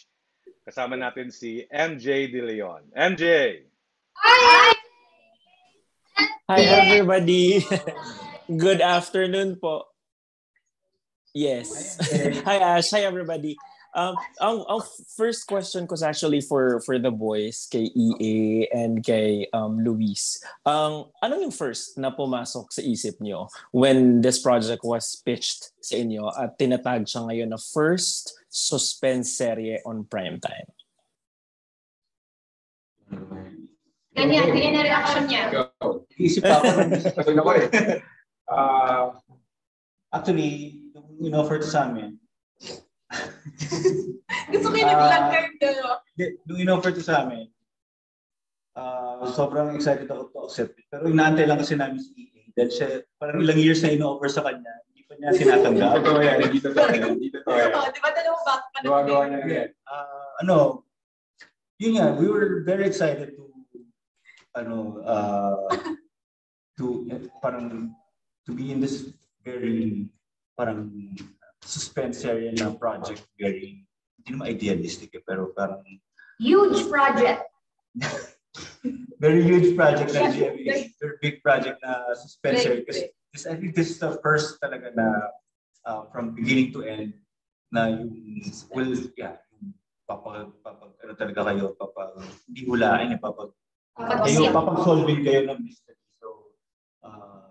[SPEAKER 1] kasama natin si MJ De Leon. MJ!
[SPEAKER 10] Hi everybody. <laughs> Good afternoon po. Yes. Hi <laughs> Ash. Hi everybody. Um, ang, ang first question ko actually for for the boys, kay EA and kay um, Luis. Ang ano yung first na pumasok sa isip nyo when this project was pitched sa inyo at tinatag siya ngayon na first suspense serye on primetime?
[SPEAKER 2] Ganyan, ganyan na reaction niya.
[SPEAKER 3] Go.
[SPEAKER 4] Isip pa ako. ng-
[SPEAKER 3] Sabi na ko eh. <laughs> Ah,
[SPEAKER 4] Actually, nung in-offer to sa amin, <laughs>
[SPEAKER 6] Gusto ko yung
[SPEAKER 4] Ah.
[SPEAKER 6] nag-vlog kayo.
[SPEAKER 4] Hindi, nung in-offer to sa amin, ah, sobrang excited ako to accept it. Pero inaantay lang kasi namin si EA. Dahil siya, parang ilang years na in-offer sa kanya, hindi pa niya sinatanggap.
[SPEAKER 3] totoo yan. Hindi totoo yan. Hindi totoo yan.
[SPEAKER 6] Oo, di ba dalawang back pa
[SPEAKER 3] Gawa-gawa niya yan.
[SPEAKER 4] Ah, ano, yun nga, we were very excited to, ano, uh, to, eh, parang, to be in this very, parang, suspense area na project, very, hindi naman idealistic eh, pero parang,
[SPEAKER 2] Huge project. <laughs>
[SPEAKER 4] very huge project na GMA, very big project na suspense area.
[SPEAKER 6] Very
[SPEAKER 4] Kasi this, I think this is the first talaga na uh, from beginning to end na yung will yeah yung papag papag ano talaga kayo papag hindi hulaan eh papag kayo
[SPEAKER 2] Papag-isip.
[SPEAKER 4] papag solving kayo ng mystery so uh,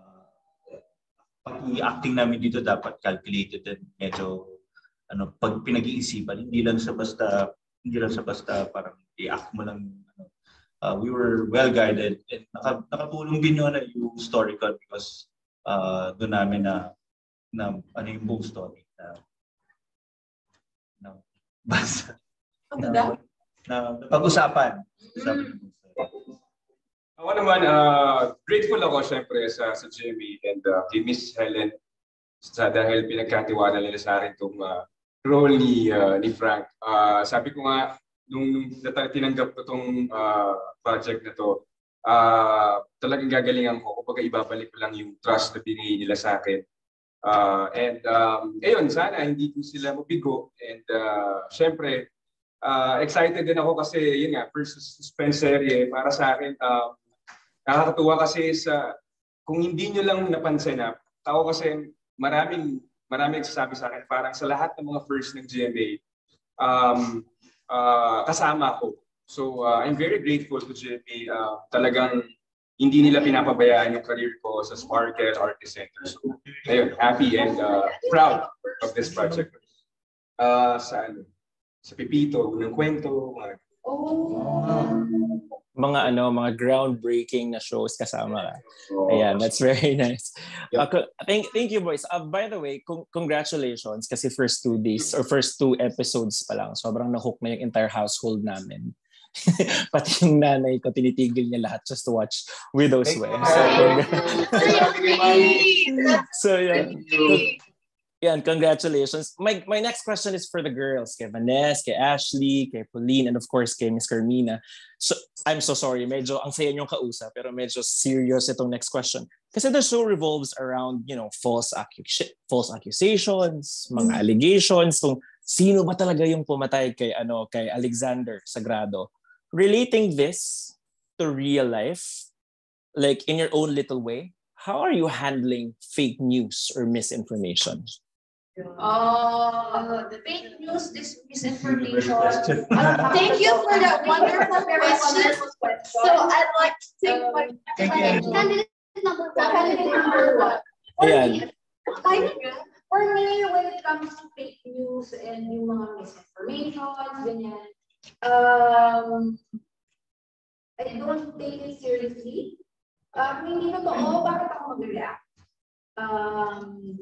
[SPEAKER 4] pag i-acting namin dito dapat calculated and medyo ano pag pinag-iisipan hindi lang sa basta hindi lang sa basta parang i-act mo lang ano uh, we were well guided and naka, nakatulong din yun na yung story card because uh, doon namin na na ano yung buong story na na <laughs> basta na,
[SPEAKER 6] ganda.
[SPEAKER 4] na, na pag-usapan. Story.
[SPEAKER 3] Ako naman, ah, grateful ako syempre sa, sa Jimmy and uh, kay Miss Helen sa dahil pinagkatiwala nila sa akin itong ah, role ni, ah, ni Frank. Ah, sabi ko nga, nung, tinanggap ko itong project na to, ah, talagang gagalingan ko. Kapag ibabalik ko lang yung trust na binigay nila sa akin. Ah, and um, ayun, sana hindi ko sila mabigo. And uh, syempre, ah, excited din ako kasi yun nga, first suspense serie para sa akin. um, nakakatuwa kasi sa kung hindi nyo lang napansin na ako kasi maraming maraming nagsasabi sa akin parang sa lahat ng mga first ng GMA um, ah, kasama ako. So ah, I'm very grateful to GMA. Ah, talagang hindi nila pinapabayaan yung career ko sa Sparkle Artist Center. So, ayun, happy and ah, proud of this project. Ah, sa ano? Sa Pipito, unang kwento, mga
[SPEAKER 6] Oh.
[SPEAKER 10] Mga ano, mga groundbreaking na shows kasama ka. Ayan, that's very <laughs> nice.
[SPEAKER 3] Yep.
[SPEAKER 10] Uh, thank, thank you, boys. Uh, by the way, con- congratulations kasi first two days or first two episodes pa lang, sobrang nahook na yung entire household namin <laughs> Pati yung nanay ko, tinitigil niya lahat just to watch Widow's Wear. So, <laughs> so yeah. Yan, congratulations. My my next question is for the girls, kay Vanessa, kay Ashley, kay Pauline, and of course kay Miss Carmina. So, I'm so sorry, medyo ang saya niyong kausap, pero medyo serious itong next question. Kasi the show revolves around, you know, false, accu- false accusations, mga allegations, kung sino ba talaga yung pumatay kay, ano, kay Alexander Sagrado. Relating this to real life, like in your own little way, how are you handling fake news or misinformation?
[SPEAKER 6] Oh, the fake news, this misinformation. Uh, <laughs> thank you for that <laughs> wonderful question. So I'd like to take my candidate number one. Candidate number one. For
[SPEAKER 10] Ayan.
[SPEAKER 6] me, for me, when it comes to fake news and yung mga misinformation, ganyan, um, I don't take it seriously. Um, hindi totoo, bakit ako mag-react? Um,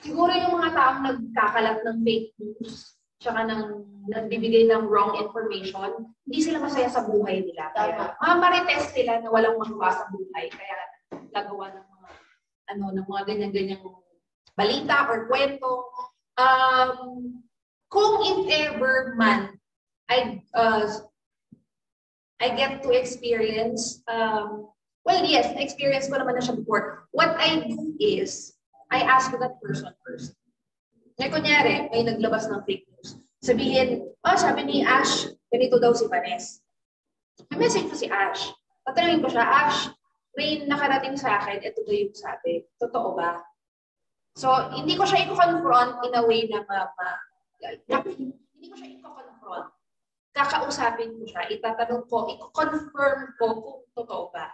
[SPEAKER 6] siguro yung mga taong nagkakalat ng fake news, tsaka ng nagbibigay ng wrong information, hindi sila masaya sa buhay nila. Kaya mamarites sila na walang magawa sa buhay. Kaya gagawa ng mga ano ng mga ganyan-ganyang balita or kwento. Um, kung if ever man I uh, I get to experience um, well yes, experience ko naman na siya before. What I do is I ask that person first. Ngayon, kunyari, may naglabas ng fake news. Sabihin, oh, sabi ni Ash, ganito daw si Vanessa. May message ko si Ash. Tatanungin ko siya, Ash, may nakarating sa akin, ito daw yung sabi. Totoo ba? So, hindi ko siya i-confront in a way na ma, ma hindi ko siya i-confront. Kakausapin ko siya, itatanong ko, i-confirm ko kung totoo ba.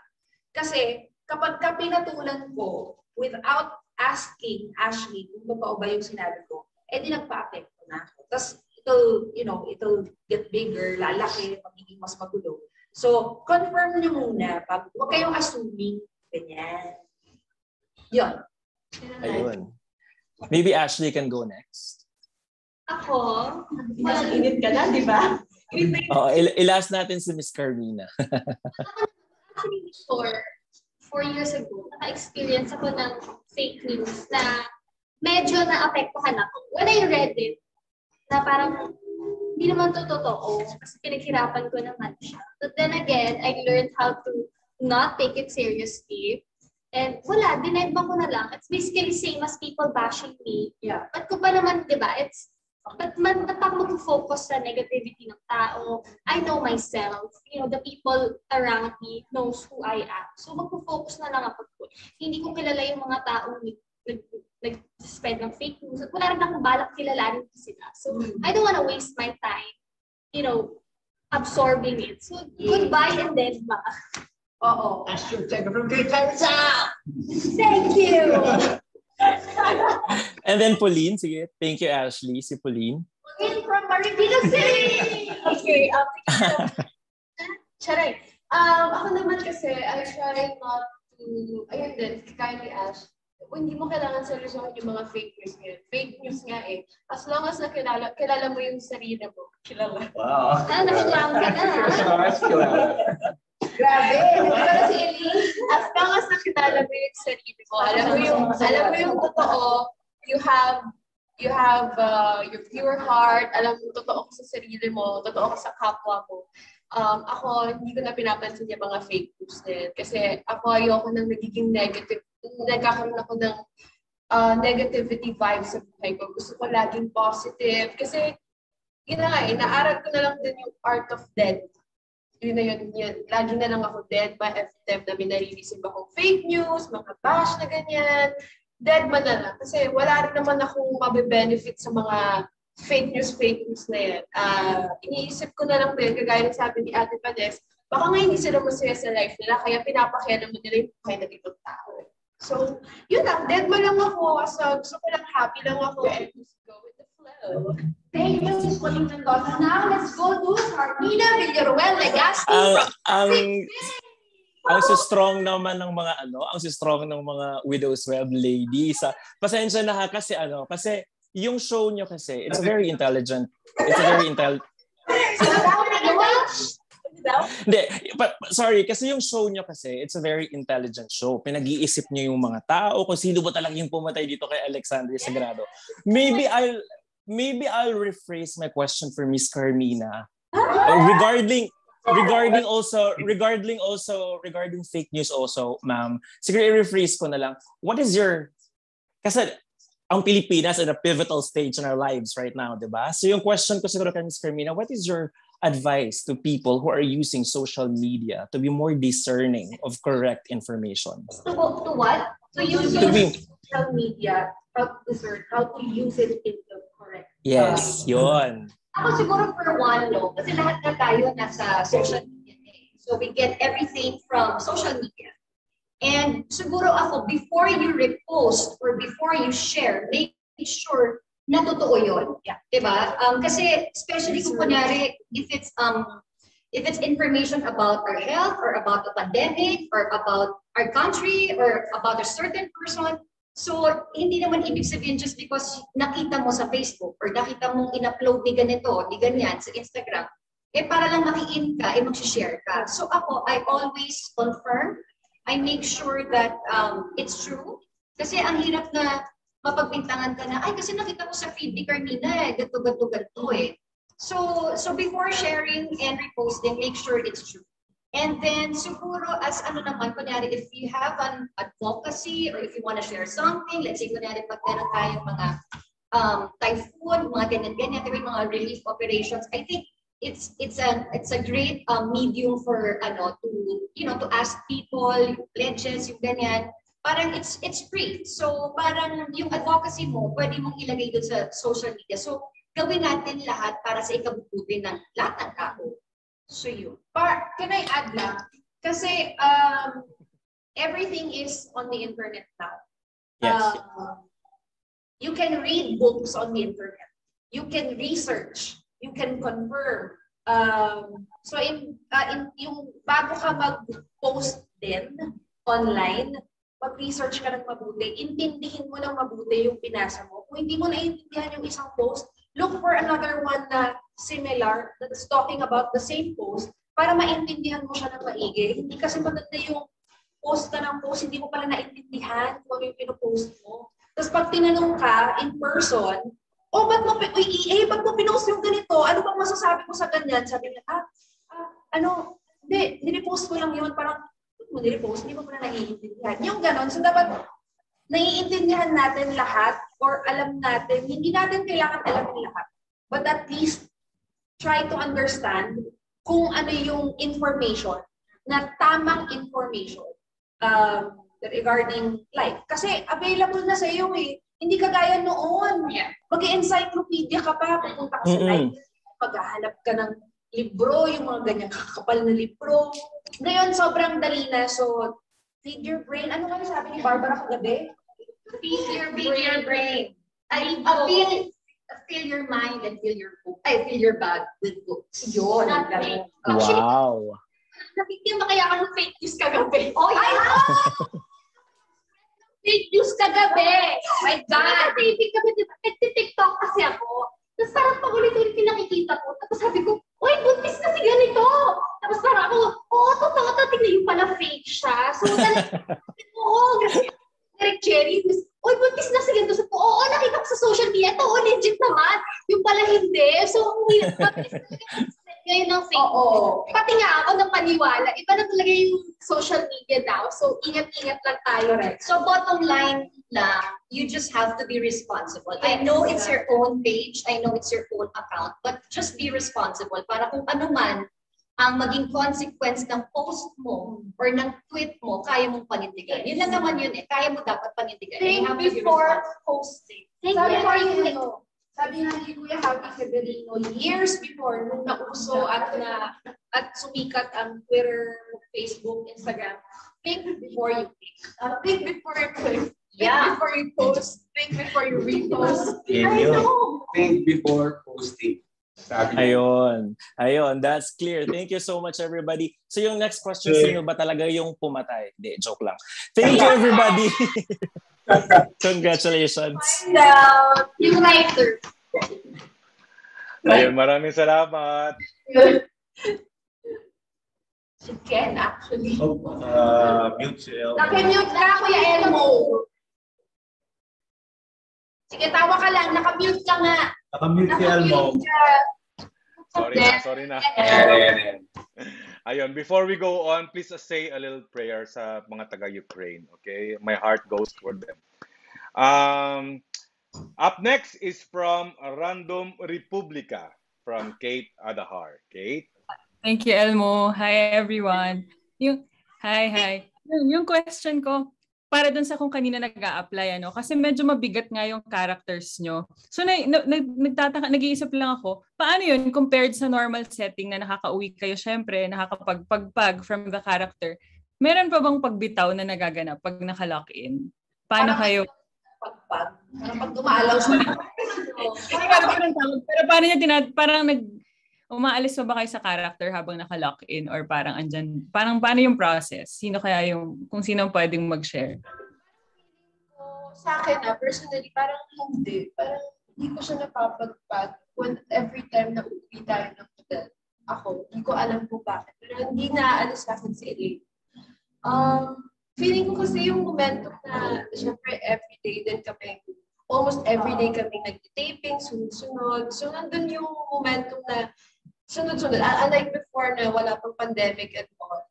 [SPEAKER 6] Kasi kapag ka pinatulan ko without asking Ashley kung totoo ba yung sinabi ko, eh di nagpa-apekto na ako. Tapos it'll, you know, it'll get bigger, lalaki, magiging mas magulo. So, confirm nyo muna. Pag, huwag kayong assuming. Ganyan. Yun.
[SPEAKER 10] Ayun. Maybe Ashley can go next.
[SPEAKER 8] Ako,
[SPEAKER 6] Mas init ka na, di ba?
[SPEAKER 10] Oh, il- ilas natin si Miss Carmina. <laughs>
[SPEAKER 8] actually before, four years ago, naka-experience ako ng fake news na medyo naapektuhan ako. When I read it, na parang hindi naman to totoo kasi pinaghirapan ko naman siya. But then again, I learned how to not take it seriously. And wala, dinedma ko na lang. It's basically same as people bashing me.
[SPEAKER 6] Yeah.
[SPEAKER 8] But kung pa naman, di ba, it's But ako mag-focus sa negativity ng tao? I know myself. You know, the people around me knows who I am. So mag-focus na lang ako. Hindi ko kilala yung mga taong nag- nag- nag-spread ng fake news. At wala rin akong balak kilalanin ko sila. So I don't wanna waste my time, you know, absorbing it. So goodbye and then ba?
[SPEAKER 6] Oo.
[SPEAKER 7] Astro from Great Times Out!
[SPEAKER 6] Thank you! <laughs> <laughs>
[SPEAKER 10] And then Pauline, sige. Thank you, Ashley. Si Pauline.
[SPEAKER 6] Pauline from Marikina City!
[SPEAKER 7] Okay, um, <laughs> Charay. Um, ako naman kasi, I try not to, ayun din, kaya ni Ash, hindi mo kailangan seryosohin yung mga fake news ngayon. Fake news nga eh. As long as nakilala, kilala mo yung sarili mo. Kilala.
[SPEAKER 4] Wow.
[SPEAKER 8] Ah, nakilang ka na.
[SPEAKER 6] Grabe! Pero si Elise,
[SPEAKER 7] As long as nakilala mo yung sarili mo, alam mo yung, alam mo yung totoo, you have you have uh, your pure heart, alam mo, totoo ka sa sarili mo, totoo ka sa kapwa mo. Um, ako, hindi ko na pinapansin yung mga fake news na yan. Kasi ako ayoko nang nagiging negative. Nagkakaroon ako ng uh, negativity vibes sa buhay ko. Gusto ko laging positive. Kasi, yun na nga eh, naaral ko na lang din yung art of death. Yun na yun, yun. Lagi na lang ako dead by every time na may akong fake news, mga bash na ganyan. Dead man na lang. Kasi wala rin naman akong mabe-benefit sa mga fake news, fake news na yan. Ah, iniisip ko na lang din, kagaya ng sabi ni Ate Panes, baka nga hindi sila masaya sa life nila, kaya pinapakialam mo nila yung buhay ng ibang tao. So, yun lang, dead man lang ako. So, gusto ko lang happy lang ako and just go flow.
[SPEAKER 6] thank you, Pauline Mendoza. Now, let's go to Carmina Villaruel Legaspi
[SPEAKER 10] Ang, ang, ang so strong naman ng mga ano, ang so strong ng mga Widow's Web ladies. Ah, pasensya na ha kasi ano, kasi yung show nyo kasi, it's very intelligent, it's a very intel Hindi, but, sorry, kasi yung show nyo kasi, it's a very intelligent show. Pinag-iisip nyo yung mga tao, kung sino ba talaga yung pumatay dito kay Alexandria Sagrado. Maybe I'll, maybe I'll rephrase my question for Miss Carmina. Uh, regarding, regarding also, regarding also, regarding fake news also, ma'am, siguro i-rephrase ko na lang, what is your, kasi ang Pilipinas at a pivotal stage in our lives right now, di ba? So yung question ko siguro kay Ms. Carmina, what is your advice to people who are using social media to be more discerning of correct information?
[SPEAKER 2] To, to what? To use
[SPEAKER 10] To be,
[SPEAKER 6] social media, how to discern, how to use it in
[SPEAKER 10] yes, yon.
[SPEAKER 2] Ako siguro for one, no? Kasi lahat na tayo nasa social media. eh. So we get everything from social media. And siguro ako, before you repost or before you share, make sure na totoo yun. Yeah. Diba? Um, kasi especially kung kunyari, if it's um if it's information about our health or about the pandemic or about our country or about a certain person, so hindi naman ibig sabihin just because nakita mo sa Facebook or nakita mong in-upload ni ganito, ni ganyan sa Instagram, eh para lang makiin ka, eh mag-share ka. So ako, I always confirm, I make sure that um, it's true. Kasi ang hirap na mapagpintangan ka na, ay kasi nakita ko sa feed ni Carmina eh, ganto, ganto, ganto eh. So, so before sharing and reposting, make sure it's true. And then siguro as ano naman, kunyari, if you have an advocacy or if you want to share something, let's say kunyari pag meron tayong mga um, typhoon, mga ganyan-ganyan, yung mga relief operations, I think it's it's a it's a great um, medium for ano to you know to ask people yung pledges yung ganyan. Parang it's it's free. So parang yung advocacy mo pwede mong ilagay doon sa social media. So gawin natin lahat para sa ikabubuti ng lahat ng tao so yun
[SPEAKER 6] Par, can I add lang? Kasi um, everything is on the internet now.
[SPEAKER 10] Yes.
[SPEAKER 6] Um, you can read books on the internet. You can research. You can confirm. Um, so in, uh, in yung bago ka mag-post din online, mag-research ka ng mabuti, intindihin mo ng mabuti yung pinasa mo. Kung hindi mo naiintindihan yung isang post, look for another one na similar that's talking about the same post para maintindihan mo siya ng maigi. Hindi kasi maganda yung post ka ng post, hindi mo pala naintindihan kung ano yung pinopost mo. Tapos pag tinanong ka in person, oh, ba't mo, uy, EA, ba't mo pinost yung ganito? Ano bang masasabi mo sa ganyan? Sabi niya, ah, ah ano, hindi, nirepost ko lang yun. Parang, ba't mo nirepost? Hindi mo pala naiintindihan. Yung ganon. So dapat, naiintindihan natin lahat or alam natin, hindi natin kailangan alamin lahat. But at least, try to understand kung ano yung information na tamang information um, regarding life. Kasi available na sa iyo eh. Hindi kagaya noon.
[SPEAKER 2] Yeah.
[SPEAKER 6] Mag-encyclopedia ka pa, pupunta ka sa
[SPEAKER 10] Mm-mm.
[SPEAKER 6] library, maghahanap ka ng libro, yung mga ganyan kakapal na libro. Ngayon, sobrang dali na. So, feed your brain. Ano nga sabi ni Barbara kagabi?
[SPEAKER 2] feed your feed your brain I uh, fill your mind and fill your book ay fill your bag with books
[SPEAKER 6] Yun,
[SPEAKER 2] Not fake. Actually,
[SPEAKER 10] Wow.
[SPEAKER 2] Nakikita kaya ako ng fake news kagabi.
[SPEAKER 6] Oh, yeah!
[SPEAKER 2] fake news kagabi. Oh my God. Ibig kami, di ba? Nagtitiktok kasi ako. Tapos parang paulit-ulit yung nakikita ko. Tapos sabi ko, Uy, buntis kasi ganito. Tapos parang ako, oo, totoo, to. Tingnan yung pala fake siya. So, <laughs> talagang, oo, Direct Cherry, Uy, buntis na si ganito. Sabi ko, oo, nakita ko sa social media. Ito, oh, legit naman. Yung pala hindi. So, ang weird. Ngayon ng fake
[SPEAKER 6] Oo.
[SPEAKER 2] news. Pati nga paniwala. Iba na talaga yung social media now. So, ingat-ingat lang tayo.
[SPEAKER 6] Correct.
[SPEAKER 2] So, bottom line lang, you just have to be responsible. I know it's your own page. I know it's your own account. But just be responsible para kung ano man ang maging consequence ng post mo or ng tweet mo, kaya mong panindigan. Yun lang naman yun eh. Kaya mo dapat panindigan.
[SPEAKER 6] Think
[SPEAKER 2] be
[SPEAKER 6] before
[SPEAKER 2] responsible.
[SPEAKER 6] posting.
[SPEAKER 2] Think
[SPEAKER 6] sabi
[SPEAKER 2] before you think.
[SPEAKER 6] ano, sabi nga ni Kuya Happy Severino, years before, nung nauso at na at sumikat ang Twitter, Facebook, Instagram, think before you think. Uh, think before you click. Think
[SPEAKER 2] Yeah.
[SPEAKER 6] before you post. Think before you repost.
[SPEAKER 4] Yun
[SPEAKER 6] I know.
[SPEAKER 11] Think before posting. Sabi.
[SPEAKER 10] Ayun. Ayun, that's clear. Thank you so much, everybody. So yung next question, sino ba talaga yung pumatay? Hindi, joke lang. Thank you, everybody. <laughs> Congratulations.
[SPEAKER 6] Find out.
[SPEAKER 2] Yung writer.
[SPEAKER 1] Ayun, maraming salamat.
[SPEAKER 7] Si Ken, actually.
[SPEAKER 4] Oh, uh, mute si El.
[SPEAKER 7] Naka-mute ka, Kuya Elmo. Sige, tawa ka lang. Naka-mute ka nga.
[SPEAKER 4] Naka-mute si Elmo.
[SPEAKER 7] Naka-mute ka.
[SPEAKER 1] Sorry na, sorry na. Ayun, before we go on, please say a little prayer sa mga taga-Ukraine, okay? My heart goes toward them. Um, up next is from Random Republica from Kate Adahar. Kate?
[SPEAKER 12] Thank you, Elmo. Hi, everyone. Yung, hi, hi. Yung, yung question ko, para dun sa kung kanina nag apply ano, kasi medyo mabigat nga yung characters nyo. So, na, na, na, nagtataka, nag-iisip lang ako, paano yun compared sa normal setting na nakakauwi kayo, syempre, nakakapagpagpag from the character. Meron pa bang pagbitaw na nagaganap pag naka-lock-in? Paano kayo?
[SPEAKER 7] Pagpag. Parang pag dumalaw siya. <laughs>
[SPEAKER 12] Parang tawag? Pero paano niya tinat parang nag umaalis pa ba kayo sa character habang naka-lock in or parang andyan, parang paano yung process? Sino kaya yung, kung sino pwedeng mag-share?
[SPEAKER 7] Sa akin na, personally, parang hindi. Parang hindi ko siya napapagpag when every time na uuwi tayo ng hotel. Ako, hindi ko alam kung bakit. Pero hindi na alis sa akin si Elaine. Um, feeling ko kasi yung momentum na, syempre, everyday din kami, almost everyday kami nag-taping, sunod-sunod. So, nandun yung momentum na sunod-sunod. Unlike before na wala pang pandemic and all,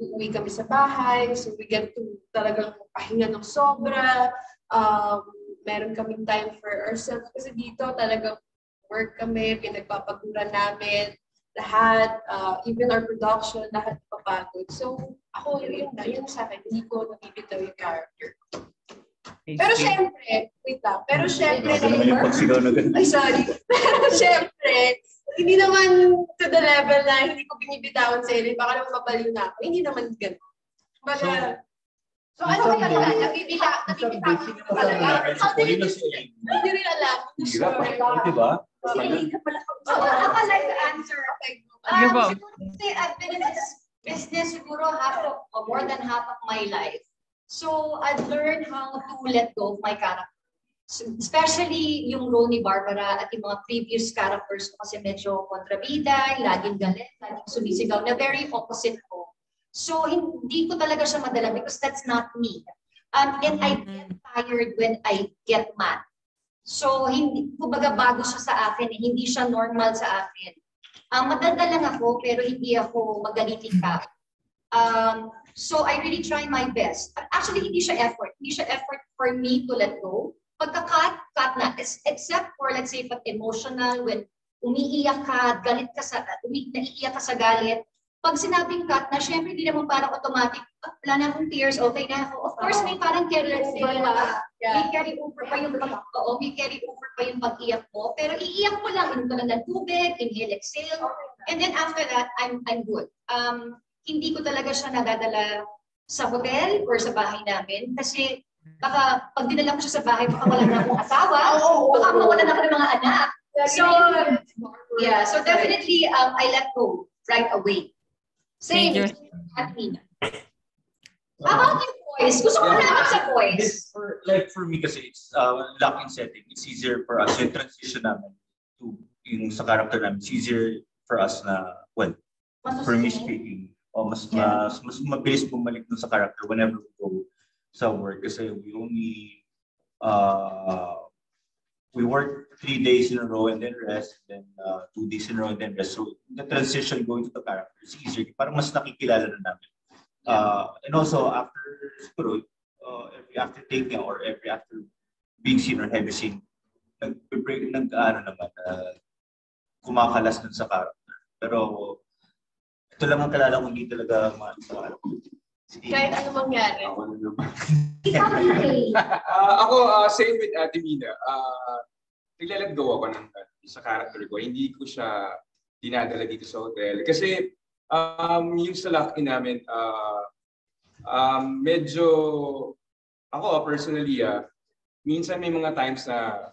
[SPEAKER 7] uuwi kami sa bahay, so we get to talagang pahinga ng sobra. Um, meron kaming time for ourselves kasi dito talagang work kami, pinagpapaguran namin, lahat, uh, even our production, lahat papagod. So, ako, yun na, yun sa akin, hindi ko nabibitaw yung character. Pero syempre, wait lang, pero syempre,
[SPEAKER 4] Grabe naman yung pagsigaw na ganun.
[SPEAKER 7] ay sorry, <laughs> pero syempre, hindi naman to the level na hindi ko binibitawan sa Ellen, baka naman mabaliw na ako. Hindi naman ganun. But,
[SPEAKER 4] So,
[SPEAKER 7] uh, so ano kaya
[SPEAKER 4] someday-
[SPEAKER 7] talaga? Nabibita, nabibitawan ko talaga.
[SPEAKER 4] Polino si Elaine.
[SPEAKER 7] Hindi rin alam.
[SPEAKER 3] Hirap,
[SPEAKER 7] Sure.
[SPEAKER 4] Di ba?
[SPEAKER 2] Hindi ka pala So, ako like to answer.
[SPEAKER 12] Sige po.
[SPEAKER 2] Um, siguro kasi I've been in this business siguro half of, or more than half of my life. So, I've learned how to let go of my character. So, especially yung role ni Barbara at yung mga previous characters ko kasi medyo kontrabida, laging galit, laging sumisigaw, na very opposite ko. So, hindi ko talaga siya madala because that's not me. Um, and I get tired when I get mad. So, hindi, kumbaga bago siya sa akin, eh. hindi siya normal sa akin. Um, madadala lang ako, pero hindi ako magaliting ka. Um, so, I really try my best. Actually, hindi siya effort. Hindi siya effort for me to let go. Pagka-cut, cut na. Except for, let's say, pag emotional, when umiiyak ka, galit ka sa, umi, naiiyak ka sa galit, pag sinabing cut na, syempre hindi naman parang automatic, ah, wala na akong tears, okay na ako. Of course, may parang careless din na may carry over pa yung pag oo, may carry over pa yung pag-iyak mo. Pero iiyak mo lang, inom ka lang ng tubig, inhale, exhale. And then after that, I'm I'm good. Um, hindi ko talaga siya nadadala sa hotel or sa bahay namin kasi baka pag dinala ko siya sa bahay, baka wala na akong asawa, <laughs> baka mawala na ako ng mga anak. So, yeah, so definitely um, I let go right away. Same
[SPEAKER 12] Thank
[SPEAKER 2] at Mina. How about yung boys? Gusto ko na naman sa boys.
[SPEAKER 4] This for, like for me kasi it's uh, lock-in setting. It's easier for us yung transition namin to yung sa character namin. It's easier for us na, well, for me speaking, oh, mas, mas, mas mabilis bumalik dun sa character whenever we go sa work kasi we only uh, we work three days in a row and then rest, then uh, two days in a row and then rest. So the transition going to the character is easier. Parang mas nakikilala na namin. Uh, and also after siguro, uh, every after taking or every after big scene or heavy scene, nag-break, nag, ano naman, uh, kumakalas dun sa character. Pero ito lang ang kalala ko hindi talaga ma ano,
[SPEAKER 7] Kahit ano mangyari.
[SPEAKER 4] Ako na naman. <laughs>
[SPEAKER 3] Ah, ako, ah, same with Ate Mina. Uh, naglalag go ako ng sa character ko. Hindi ko siya dinadala dito sa hotel. Kasi um, yung sa lock-in namin, ah, um, medyo, ako personally, ah, minsan may mga times na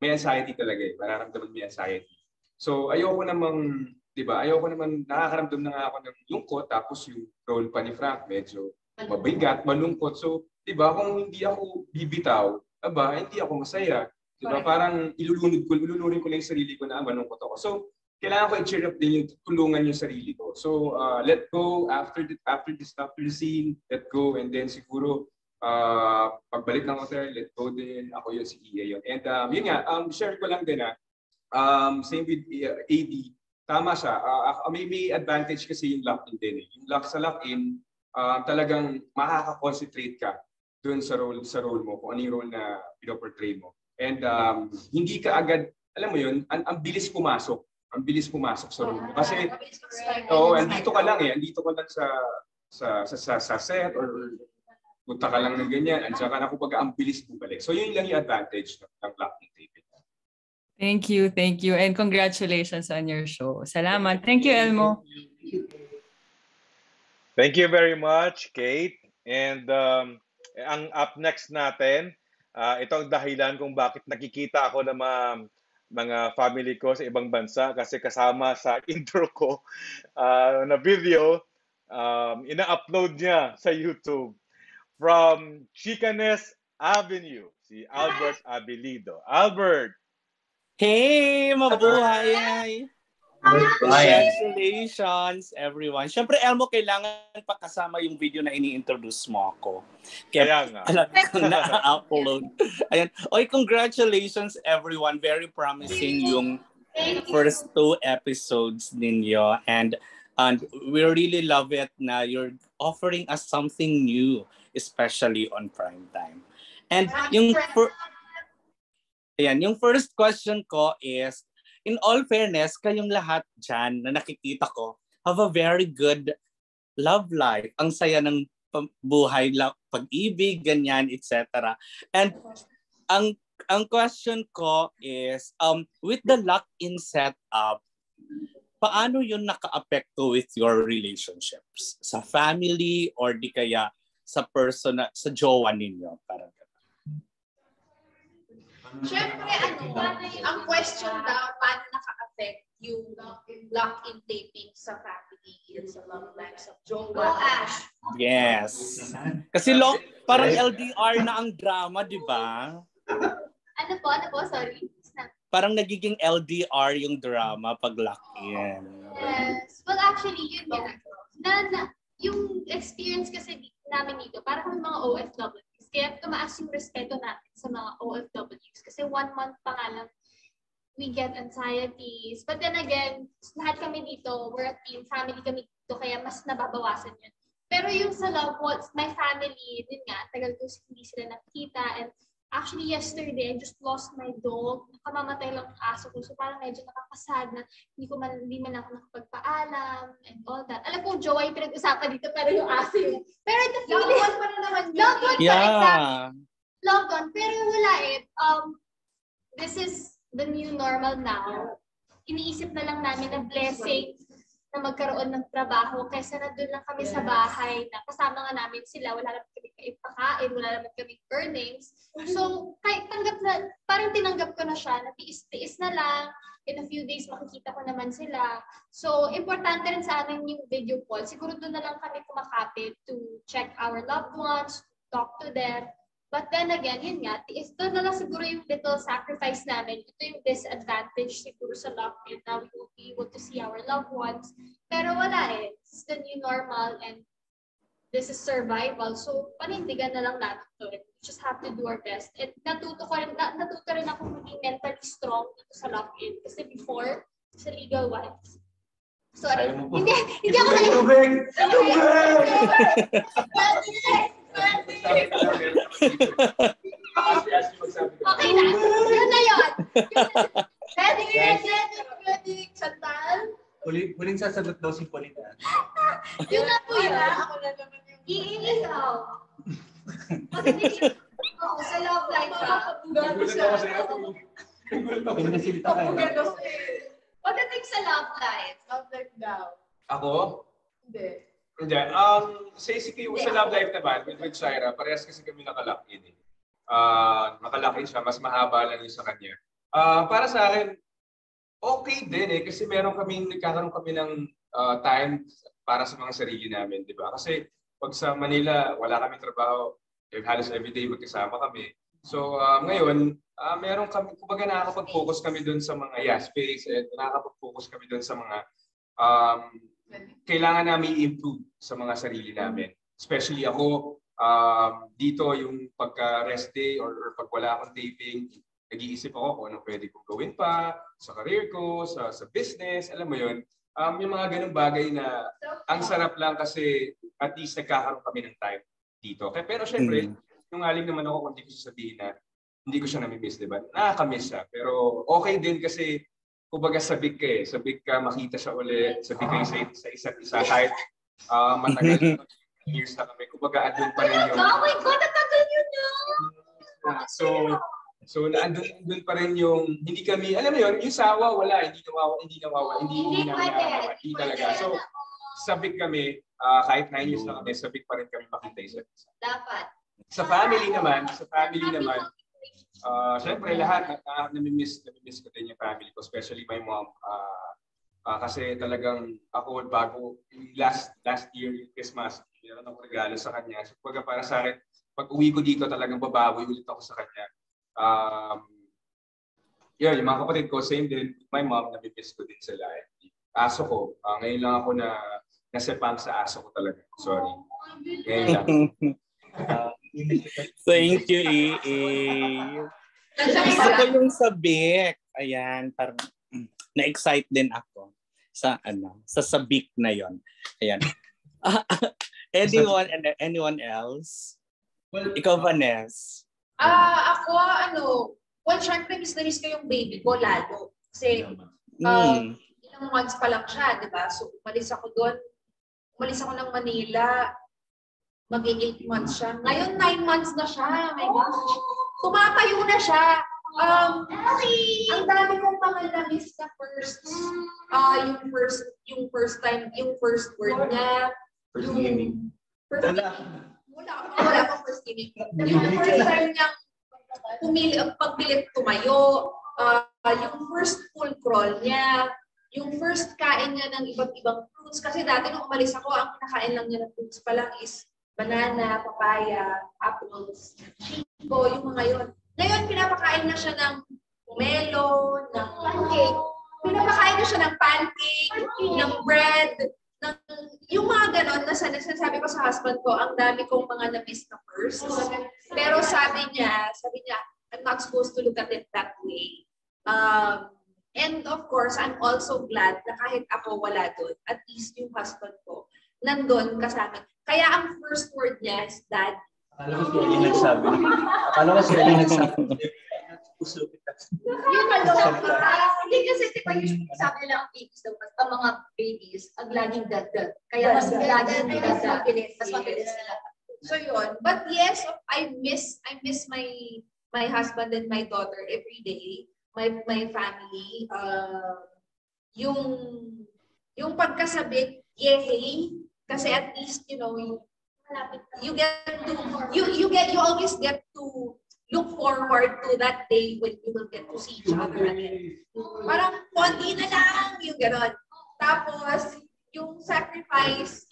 [SPEAKER 3] may anxiety talaga eh. Mararamdaman may anxiety. So ayoko namang, di ba, ayoko naman, nakakaramdam na nga ako ng lungkot, tapos yung role pa ni Frank, medyo mabigat, malungkot. So, di ba, kung hindi ako bibitaw, aba, hindi ako masaya. Di ba? Parang ilulunod ko, ilulunurin ko lang yung sarili ko na malungkot ako. So, kailangan ko i-cheer up din yung tulungan yung sarili ko. So, uh, let go after the, after this, after the scene, let go, and then siguro, uh, pagbalik ng hotel, let go din. Ako yun, si Iya yun. And um, yun nga, um, share ko lang din na, um, same with uh, AD, tama siya. Uh, may, may advantage kasi yung lock-in din. Eh. Yung lock sa lock-in, uh, talagang makaka-concentrate ka dun sa role sa role mo, kung ano yung role na pinoportray mo. And um, hindi ka agad, alam mo yun, ang, ang bilis pumasok ang bilis pumasok sa room mo. Kasi, oo, oh, andito ka lang eh. Andito ka lang sa, sa, sa, sa, sa set or punta ka lang ng ganyan. Andiyan ka na kumbaga ang bilis bumalik. So yun lang yung advantage ng, ng locking taping.
[SPEAKER 12] Thank you, thank you. And congratulations on your show. Salamat. Thank you, Elmo.
[SPEAKER 1] Thank you very much, Kate. And um, ang up next natin, uh, ito ang dahilan kung bakit nakikita ako na mga mga family ko sa ibang bansa kasi kasama sa <laughs> intro ko uh, na video, um, ina-upload niya sa YouTube from Chicanes Avenue, si Albert Abilido. Albert!
[SPEAKER 11] Hey! Mabuhay! Congratulations, everyone. Siyempre, Elmo, kailangan pa kasama yung video na ini-introduce mo ako.
[SPEAKER 1] Kaya, Kaya nga.
[SPEAKER 11] Alam ko <laughs> na-upload. Ayan. Oy, congratulations, everyone. Very promising yung first two episodes ninyo. And and we really love it na you're offering us something new, especially on prime time. And yung for, Ayan, yung first question ko is, in all fairness, kayong lahat dyan na nakikita ko have a very good love life. Ang saya ng buhay, pag-ibig, ganyan, etc. And ang ang question ko is, um, with the lock-in setup, paano yun naka-apekto with your relationships? Sa family or di kaya sa person, sa jowa ninyo? Parang
[SPEAKER 7] Siyempre, ano, ang question daw, paano naka-affect yung lock-in taping sa family and sa love life sa jowa? Go, Ash!
[SPEAKER 11] Yes. Kasi lo, parang LDR na ang drama, di ba?
[SPEAKER 8] Ano po? Ano po? Sorry.
[SPEAKER 11] Parang nagiging LDR yung drama pag lock-in.
[SPEAKER 8] Yes. Well, actually, yun yun. Na, na, yung experience kasi namin dito, parang mga OFW kaya tumaas yung respeto natin sa mga OFWs. Kasi one month pa nga lang, we get anxieties. But then again, lahat kami dito, we're a team, family kami dito, kaya mas nababawasan yun. Pero yung sa loved ones, my family, din nga, tagal ko hindi sila nakita. And Actually, yesterday, I just lost my dog. Nakamamatay lang ang aso ko. So parang medyo nakakasad na hindi ko man, hindi man ako nakapagpaalam and all that. Alam ko, jowa yung pinag-usapan dito, pero yung aso yun. Pero ito,
[SPEAKER 7] loved one pa na naman yun.
[SPEAKER 8] Loved one
[SPEAKER 11] yeah.
[SPEAKER 8] pa, exactly. Loved one. Pero wala eh. Um, this is the new normal now. Iniisip na lang namin na blessing na magkaroon ng trabaho kaysa na doon lang kami yes. sa bahay na kasama nga namin sila, wala kami ipakain, wala naman kami earnings. So, kahit tanggap na, parang tinanggap ko na siya, na tiis-tiis na lang, in a few days makikita ko naman sila. So, importante rin sa amin yung video call. Siguro doon na lang kami kumakapit to check our loved ones, talk to them, But then again, yun nga, is doon na lang siguro yung little sacrifice namin. Ito yung disadvantage siguro sa lockdown na we won't be able to see our loved ones. Pero wala eh. It's the new normal and this is survival. So, panindigan na lang natin to. We just have to do our best. And natuto ko rin, natuto rin ako maging mentally strong dito sa lock-in. Kasi before, sa legal wives, Sorry. Hindi, <laughs> hindi ako nag- Tubig! Tubig! okay na. Yun na yun. Pwede yun. Pwede Chantal.
[SPEAKER 4] Huling, huling sasagot daw si Polina. <laughs>
[SPEAKER 8] yun na po yun.
[SPEAKER 7] Ako na naman
[SPEAKER 8] Iinis ako. Kasi Oo, sa love life ka.
[SPEAKER 3] Nagulat ako sa iyo. Nagulat ako.
[SPEAKER 4] Pinasilita ka.
[SPEAKER 8] Pagdating sa love life.
[SPEAKER 7] Love life daw.
[SPEAKER 3] Ako?
[SPEAKER 7] Hindi.
[SPEAKER 3] Hindi. Um, sa ECQ, sa love life naman, with, with Shaira, parehas kasi kami nakalock in eh. Uh, nakalock in siya, mas mahaba lang yung sa kanya. Uh, para sa akin, okay din eh, kasi meron kami, nagkakaroon kami ng uh, time para sa mga sarili namin, di ba? Kasi pag sa Manila, wala kami trabaho, eh, halos everyday magkasama kami. So uh, ngayon, uh, meron kami, kumbaga nakakapag-focus kami doon sa mga yeah, space and nakakapag-focus kami doon sa mga um, kailangan namin i-improve sa mga sarili namin. Especially ako, um, dito yung pagka-rest day or, or pag wala akong taping, nag-iisip ako kung ano pwede kong gawin pa sa career ko, sa, sa business, alam mo yun. Um, yung mga ganung bagay na ang sarap lang kasi at least nagkakaroon kami ng time dito. Okay, pero syempre, mm. yung aling naman ako kung hindi ko sasabihin na hindi ko siya nami-miss, di ba? Nakakamiss siya. Pero okay din kasi kumbaga sabik ka eh. Sabik ka, makita siya ulit. Sabik kayo sa, sa isa't isa kahit uh, matagal <laughs> years na kami. Kumbaga, andun pa rin yung...
[SPEAKER 6] Oh my God, natagal yun na!
[SPEAKER 3] So, so andun, andun pa rin yung, hindi kami, alam mo yun, yung sawa, wala, hindi nawawa, hindi nawawa, hindi, hindi nawawa, hindi talaga. So, sabik kami, uh, kahit nine years na kami, sabik pa rin kami makita isa.
[SPEAKER 6] Dapat.
[SPEAKER 3] Sa family naman, sa family naman, uh, syempre lahat, uh, namimiss, namimiss ko din yung family ko, especially my mom. Uh, uh, kasi talagang ako bago last last year yung Christmas, meron ako regalo sa kanya. So, para sa akin, pag uwi ko dito, talagang babawi ulit ako sa kanya. Um, yun, yung mga kapatid ko, same din. My mom, nabibis ko din sila. Aso ko, uh, ngayon lang ako na nasepang sa aso ko talaga. Sorry. Ngayon lang. <laughs>
[SPEAKER 11] Thank you, EE. Isa ko yung sabik. Ayan, parang mm, na-excite din ako sa ano, sa sabik na yon. Ayan. <laughs> Anyone and anyone else? Well, Ikaw, Vanessa.
[SPEAKER 6] Ah, uh, ako ano, well, syempre miss na miss ko yung baby ko lalo. Kasi mm. um, ilang months pa lang siya, di ba? So, umalis ako doon. Umalis ako ng Manila. Mag-8 months siya. Ngayon, 9 months na siya. My gosh. Tumatayo na siya. Um, ang dami kong mga na-miss na first, uh, yung first, yung first time, yung first word niya,
[SPEAKER 4] First gaming.
[SPEAKER 6] First wala. Wala, wala pang first gaming. Yung first time niyang pumili, pagpilit tumayo, uh, yung first full crawl niya, yung first kain niya ng iba't ibang fruits. Kasi dati nung umalis ako, ang kinakain lang niya ng fruits pa lang is banana, papaya, apples, chico, yung mga yun. Ngayon, pinapakain na siya ng pomelo, ng pancake. Pinapakain na siya ng pancake, ng bread, ng, yung mga ganon na sinasabi ko sa husband ko, ang dami kong mga na-miss na first. Pero sabi niya, sabi niya, I'm not supposed to look at it that way. Um, and of course, I'm also glad na kahit ako wala doon, at least yung husband ko, nandun kasama. Kaya ang first word niya is dad.
[SPEAKER 4] Akala ko siya yung nagsabi. Akala ko siya yung nagsabi.
[SPEAKER 6] Yung kaloka. Hindi kasi di ba yung sabi nila ang babies daw, ang mga babies, ang laging dad-dad. Kaya mas laging dad-dad. Mas mabilis sila. So yun. But yes, I miss I miss my my husband and my daughter every day. My my family. Uh, yung yung pagkasabit, yay. Kasi at least, you know, you, you get to, you, you get, you always get to look forward to that day when you will get to see each other again. Parang konti na lang yung gano'n. Tapos, yung sacrifice,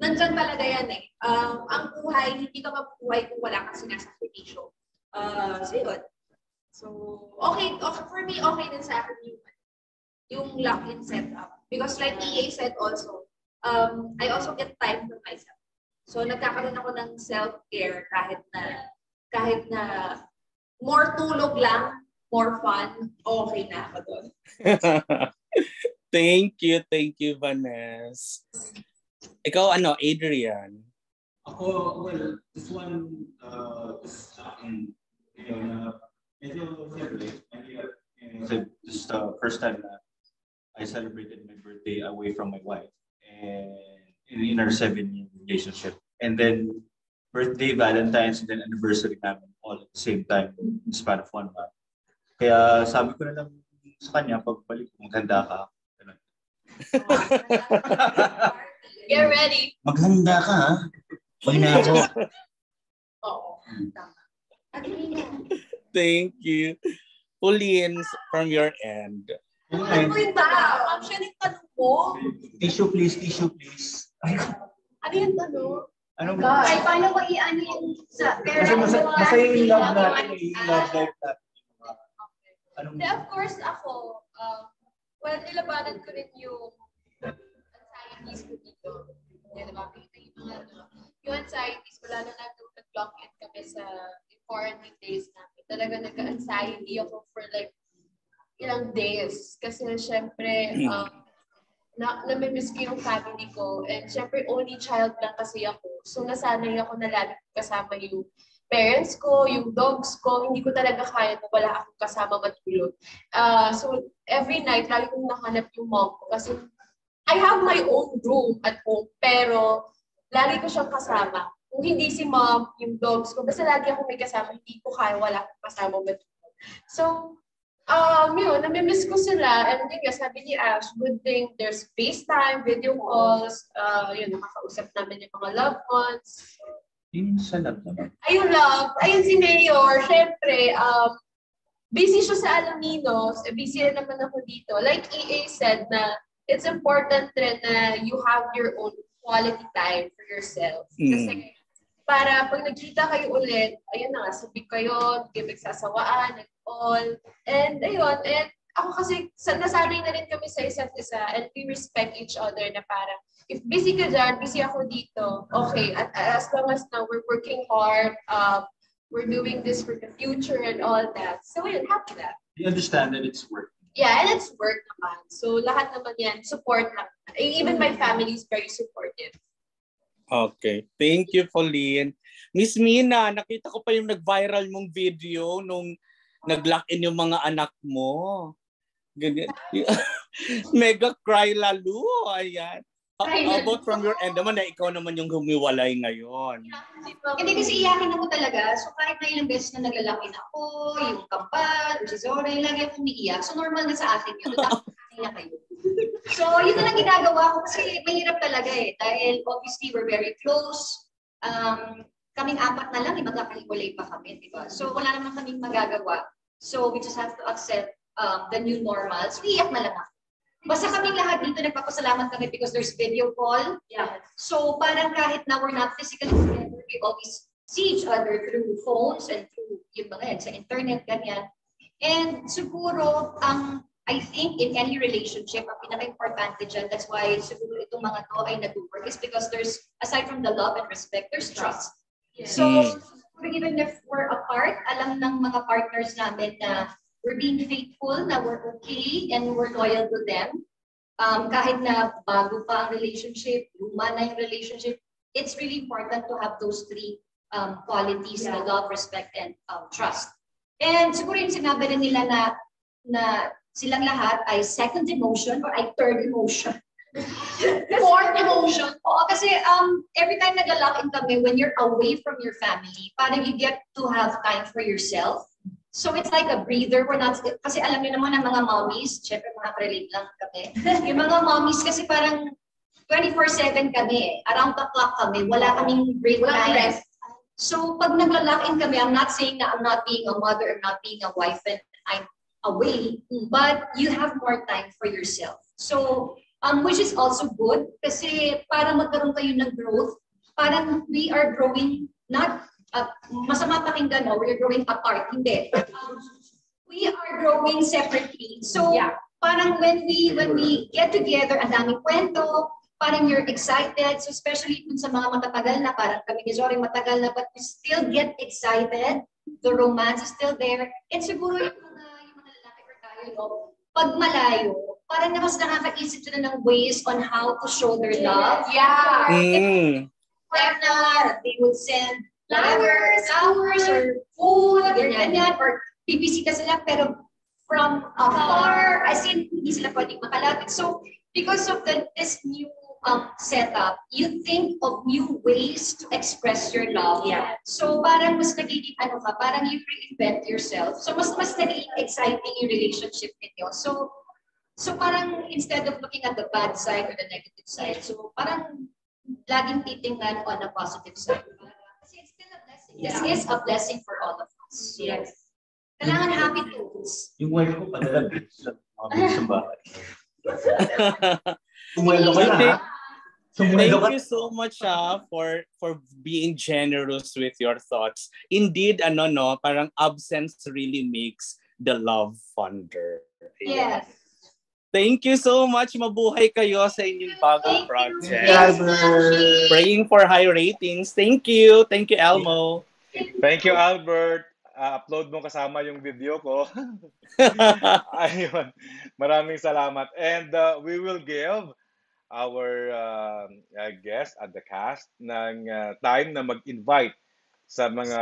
[SPEAKER 6] nandyan talaga yan eh. Um, ang buhay, hindi ka mabuhay kung wala kang sinasakripisyo. Uh, so, yun. So, okay, okay, for me, okay din sa akin yung, yung lock-in setup. Because like EA said also, um, I also get time for myself. So, nagkakaroon ako ng self-care kahit na kahit na more tulog lang, more fun, okay na ako doon. <laughs>
[SPEAKER 11] thank you, thank you, Vanessa. Ikaw, ano, Adrian?
[SPEAKER 4] Ako, well, this one, uh, this akin, you know, na, medyo, siyempre, kasi this is the first time na I celebrated my birthday away from my wife and in, in our seven-year relationship. And then birthday, Valentine's, and then anniversary namin all at the same time in the span of one month. Kaya sabi ko na lang sa kanya, pagbalik maghanda ka. <laughs>
[SPEAKER 6] Get ready.
[SPEAKER 4] Maghanda ka, ha? Pag na ako.
[SPEAKER 6] Oo.
[SPEAKER 11] Thank you. Pauline, from your end.
[SPEAKER 6] Ano yun ba? Ma'am, siya yung tanong mo.
[SPEAKER 4] Tissue please, tissue please.
[SPEAKER 6] Ano yung tanong?
[SPEAKER 4] Anong
[SPEAKER 2] Ay, paano ko i-ano yung sa
[SPEAKER 4] Kasi
[SPEAKER 2] parents
[SPEAKER 4] masa, masaya yung love natin, eh, yung love life natin. Anong
[SPEAKER 7] Hindi, of course, ako, um, well, nilabanan ko rin yung anxieties ko dito. Yan, diba? Kita yung mga, ano, yung anxieties ko, lalo na nung nag-lock in kami sa quarantine days namin. Talaga nagka-anxiety ako for like ilang days. Kasi syempre, um, na, namimiss ko yung family ko. And syempre, only child lang kasi ako. So, nasanay ako na lagi kasama yung parents ko, yung dogs ko. Hindi ko talaga kaya na wala akong kasama matulog. Uh, so, every night, lagi kong nahanap yung mom ko. Kasi I have my own room at home. Pero, lagi ko siyang kasama. Kung hindi si mom, yung dogs ko, basta lagi ako may kasama, hindi ko kaya wala akong kasama matulog. So, um, yun, namimiss ko sila. And yun nga, sabi ni Ash, good thing there's FaceTime, video calls, uh, yun, nakakausap namin yung mga loved ones.
[SPEAKER 4] Yung sa love naman.
[SPEAKER 7] Ayun lang, ayun si Mayor, syempre, um, busy siya sa Alaminos, eh, busy rin naman ako dito. Like EA said na it's important rin na you have your own quality time for yourself. Kasi para pag nagkita kayo ulit, ayun na nga, sabi kayo, hindi magsasawaan, all. And ayun, and ako kasi sa nasanay na rin kami sa isa't isa and we respect each other na parang if busy ka dyan, busy ako dito, okay, at as long as now we're working hard, uh, we're doing this for the future and all that. So yun, happy that.
[SPEAKER 4] You understand that it's work.
[SPEAKER 7] Yeah, and it's work naman. So lahat naman yan, support naman. Even my family is very supportive.
[SPEAKER 11] Okay. Thank you, Pauline. Miss Mina, nakita ko pa yung nag-viral mong video nung nag-lock in yung mga anak mo. Ganyan. <laughs> Mega cry lalo. Ayan. How, about from your end naman na ikaw naman yung humiwalay ngayon?
[SPEAKER 2] Hindi kasi iyakin ako talaga. So kahit na ilang beses na naglalakin ako, yung kapal, or si Zora, lagi akong umiiyak. So normal na sa akin yun. Tapos <laughs> na kayo. So yun na lang ginagawa ko kasi mahirap talaga eh. Dahil obviously we're very close. Um, kaming apat na lang, eh, magkakahiwalay pa kami, di ba? So wala naman kaming magagawa. So we just have to accept um, the new normal. So iiyak na lang ako. Basta kaming lahat dito nagpapasalamat kami because there's video call. Yeah. So parang kahit na we're not physically together, we always see each other through phones and through yung mga yan, sa internet, ganyan. And siguro, ang I think in any relationship, ang pinaka-importante dyan, that's why siguro itong mga to ay nag-work is because there's, aside from the love and respect, there's trust. So, even if we're apart, alam ng mga partners namin na we're being faithful, na we're okay, and we're loyal to them. Um, kahit na bago pa ang relationship, luma na yung relationship, it's really important to have those three um, qualities, na love, respect, and um, trust. And siguro yung sinabi rin nila na, na silang lahat ay second emotion or ay third emotion. <laughs> Fourth emotion. Oo, kasi um, every time nag-lock in kami, when you're away from your family, parang you get to have time for yourself. So it's like a breather. We're not, kasi alam niyo naman ang mga mommies, syempre makaka-relate lang kami. <laughs> yung mga mommies kasi parang 24-7 kami eh. Around the clock kami. Wala kaming break
[SPEAKER 7] Walang
[SPEAKER 2] time.
[SPEAKER 7] rest.
[SPEAKER 2] So pag nagla-lock in kami, I'm not saying na I'm not being a mother, I'm not being a wife, and I'm away, but you have more time for yourself. So, um, which is also good kasi para magkaroon kayo ng growth, parang we are growing not uh, masama pakinggan, no? we're growing apart. Hindi. Um, we are growing separately. So, parang when we when we get together, ang daming kwento, parang you're excited. So, especially kung sa mga matatagal na, parang kami ni Zoring matagal na, but we still get excited. The romance is still there. And siguro yung mga, yung mga lalaki or tayo, no? pag malayo, parang na mas nakakaisip sila ng ways on how to show their love. Yeah.
[SPEAKER 11] Mm.
[SPEAKER 2] Like na, they would send flowers, flowers, or food, ganyan, ganyan, or bibisita sila, pero from afar, as in, hindi sila pwedeng makalapit. So, because of the, this new um, setup, you think of new ways to express your love.
[SPEAKER 7] Yeah.
[SPEAKER 2] So, parang mas nagiging, ano ka, parang you reinvent yourself. So, mas mas nagiging exciting yung relationship ninyo. So, so parang instead of looking at the bad side or the negative side, so parang laging titingnan on a positive side. Kasi it's still a blessing. This is a blessing for all of us. Yes. Kailangan happy tools.
[SPEAKER 4] Yung wife ko padala sa <laughs> mga bilis sa bahay. <laughs> Tumwelo ka na ha?
[SPEAKER 11] Thank you so much ah, for for being generous with your thoughts. Indeed, ano no, parang absence really makes the love fonder.
[SPEAKER 2] Yes.
[SPEAKER 11] Thank you so much. Mabuhay kayo sa inyong bagong project.
[SPEAKER 9] Albert.
[SPEAKER 11] Praying for high ratings. Thank you. Thank you, Elmo.
[SPEAKER 1] Thank you, Albert. Uh, upload mo kasama yung video ko. <laughs> Ayun. Maraming salamat. And uh, we will give our uh, uh, guest at the cast ng uh, time na mag-invite sa mga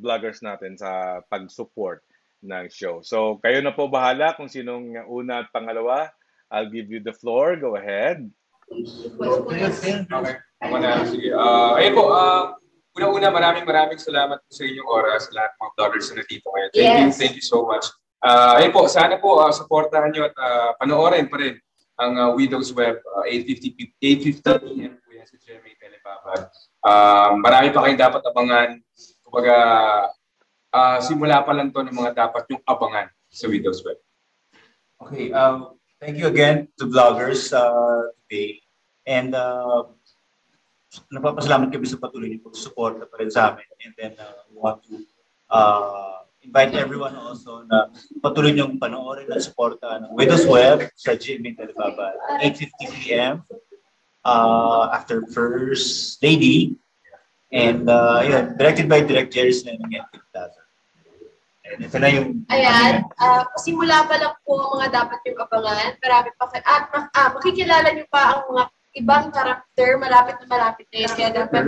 [SPEAKER 1] vloggers natin sa pag-support ng show. So, kayo na po bahala kung sinong una at pangalawa. I'll give you the floor. Go ahead.
[SPEAKER 3] Okay. Ako na. Sige. Uh, ayun po. Uh, Una-una, maraming maraming salamat po sa inyong oras, lahat mga vloggers na nandito ngayon. Thank you,
[SPEAKER 2] Yes.
[SPEAKER 3] thank you so much. Uh, ayun po, sana po uh, supportahan nyo at uh, panoorin pa rin ang uh, Widow's Web, uh, 8.50 p- 8.50 p.m. po yan sa GMA Telebabad. Um, marami pa kayong dapat abangan. Kumbaga, uh, simula pa lang to ng mga dapat yung abangan sa Widow's Web.
[SPEAKER 4] Okay, um, thank you again to vloggers uh, today. And uh, napapasalamat kami sa patuloy niyo pag-support pa rin sa amin. And then uh, want to uh, invite everyone also na patuloy niyong panoorin at suporta ng Widows Web sa GMA Telebaba 8.50 p.m. Uh, after First Lady. And uh, yun, directed by Direct Jerry Snen ng Etiquette Plaza. And ito na yung
[SPEAKER 7] Ayan, uh, simula pa lang po ang mga dapat yung abangan. Marami pa kayo. At mak- ah, makikilala niyo pa ang mga ibang karakter. Malapit na malapit na yun. Kaya dapat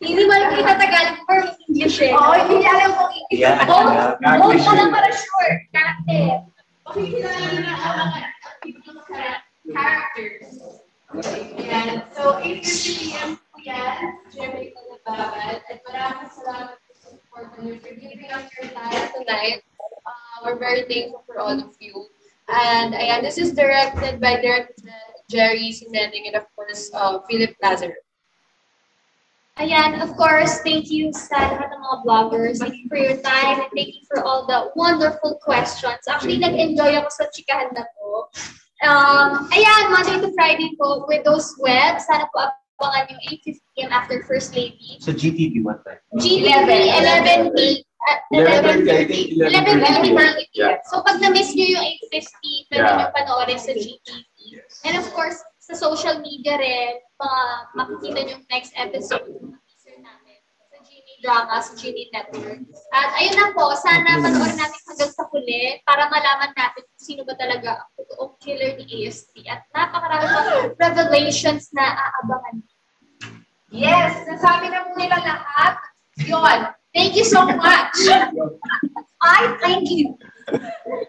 [SPEAKER 2] Hindi mo alam kung Tagalog or English eh.
[SPEAKER 7] Oo, hindi alam kung
[SPEAKER 4] Yeah,
[SPEAKER 2] Both,
[SPEAKER 4] yeah.
[SPEAKER 2] both lang para sure. Character.
[SPEAKER 7] makikilala niyo na ang mga characters. Ayan. So, 8.50 p.m. po yan. Jeremy Kalababad. At maraming salamat po sa support niyo for giving us your time tonight. Uh, we're very thankful for all of you. And ayan, this is directed by Director Jerry Sinending and of course, uh, Philip Lazar.
[SPEAKER 8] Ayan, of course, thank you sa lahat ng mga vloggers. Thank you for your time and thank you for all the wonderful questions. Actually, nag-enjoy ako sa chikahan na. Um, ayan, Monday to Friday po with those web. Sana po abangan yung 8.50 p.m. after First Lady.
[SPEAKER 4] Sa GTV, what time?
[SPEAKER 8] GTV, 11 p. Uh,
[SPEAKER 3] 11:30, I think
[SPEAKER 8] 11.30
[SPEAKER 3] 11:30.
[SPEAKER 8] p.m. So pag na-miss nyo yung 8.50, pwede
[SPEAKER 3] Yeah.
[SPEAKER 8] nyo panoorin sa GTV. And of course, sa social media rin, mga makikita nyo yung next episode ng teaser namin sa GMA Drama, sa GMA Network. At ayun na po, sana panoorin natin hanggang sa huli para malaman natin kung sino ba talaga ang totoong killer ni AST. At napakarami pang revelations na aabangan.
[SPEAKER 2] Yes, nasabi na po nila lahat.
[SPEAKER 8] Yun. Thank you so much. <laughs>
[SPEAKER 2] I thank you.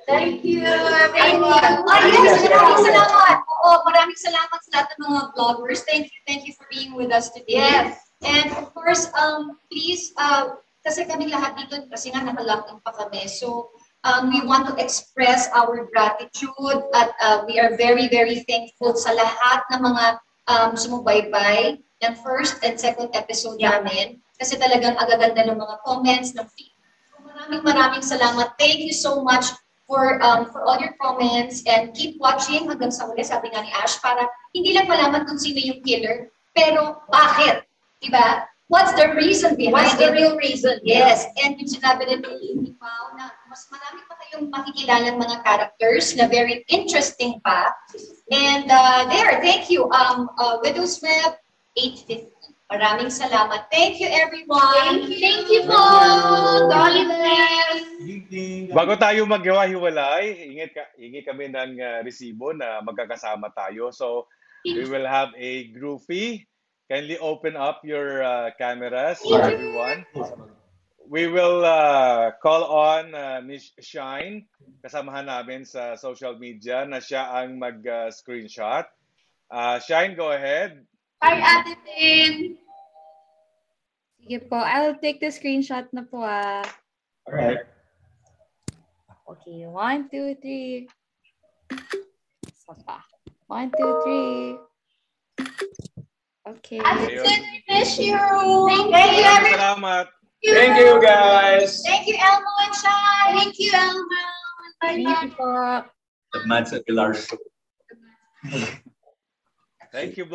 [SPEAKER 7] Thank you,
[SPEAKER 2] Thank you. Ah, yes, maraming salamat. Oo, maraming salamat sa lahat ng mga vloggers. Thank you, thank you for being with us today.
[SPEAKER 7] Yes.
[SPEAKER 2] And of course, um, please, uh, kasi kami lahat dito, kasi nga nakalockdown pa kami. So, um, we want to express our gratitude at uh, we are very, very thankful sa lahat ng mga um, sumubaybay ng first and second episode namin. Kasi talagang agaganda ng mga comments, ng feedback. So, maraming maraming salamat. Thank you so much for um, for all your comments and keep watching hanggang sa uli, sabi nga ni Ash, para hindi lang malaman kung sino yung killer, pero bakit? Diba? What's the reason behind
[SPEAKER 7] What's the
[SPEAKER 2] it?
[SPEAKER 7] real reason?
[SPEAKER 2] Yes, and yung sinabi rin ni ni Pao na mas marami pa kayong makikilala mga characters na very interesting pa. And uh, there, thank you. Um, uh, Widow's Web 850. Maraming salamat. Thank you, everyone.
[SPEAKER 8] Thank you. Thank you po. God bless.
[SPEAKER 1] Bago tayo maghiwa-hiwalay, hingi, ka, hingi kami ng uh, resibo na magkakasama tayo. So, we will have a groupie. Kindly open up your uh, cameras, everyone. We will uh, call on uh, Miss Shine, kasamahan namin sa social media na siya ang mag-screenshot. Uh, Shine, go ahead.
[SPEAKER 7] Hi, Ate Tin.
[SPEAKER 13] Sige po, I'll take the screenshot na po ah.
[SPEAKER 4] Alright.
[SPEAKER 13] Okay, one, two, three. Isa pa. One, two, three. Okay.
[SPEAKER 2] Ate Tin, we miss you. Thank,
[SPEAKER 1] Maraming
[SPEAKER 2] you, everyone.
[SPEAKER 1] salamat.
[SPEAKER 3] Thank you, guys.
[SPEAKER 2] Thank you, Elmo and Shine.
[SPEAKER 7] Thank you, Elmo.
[SPEAKER 13] Thank you po.
[SPEAKER 4] The Mads Aguilar Show.
[SPEAKER 1] Thank you,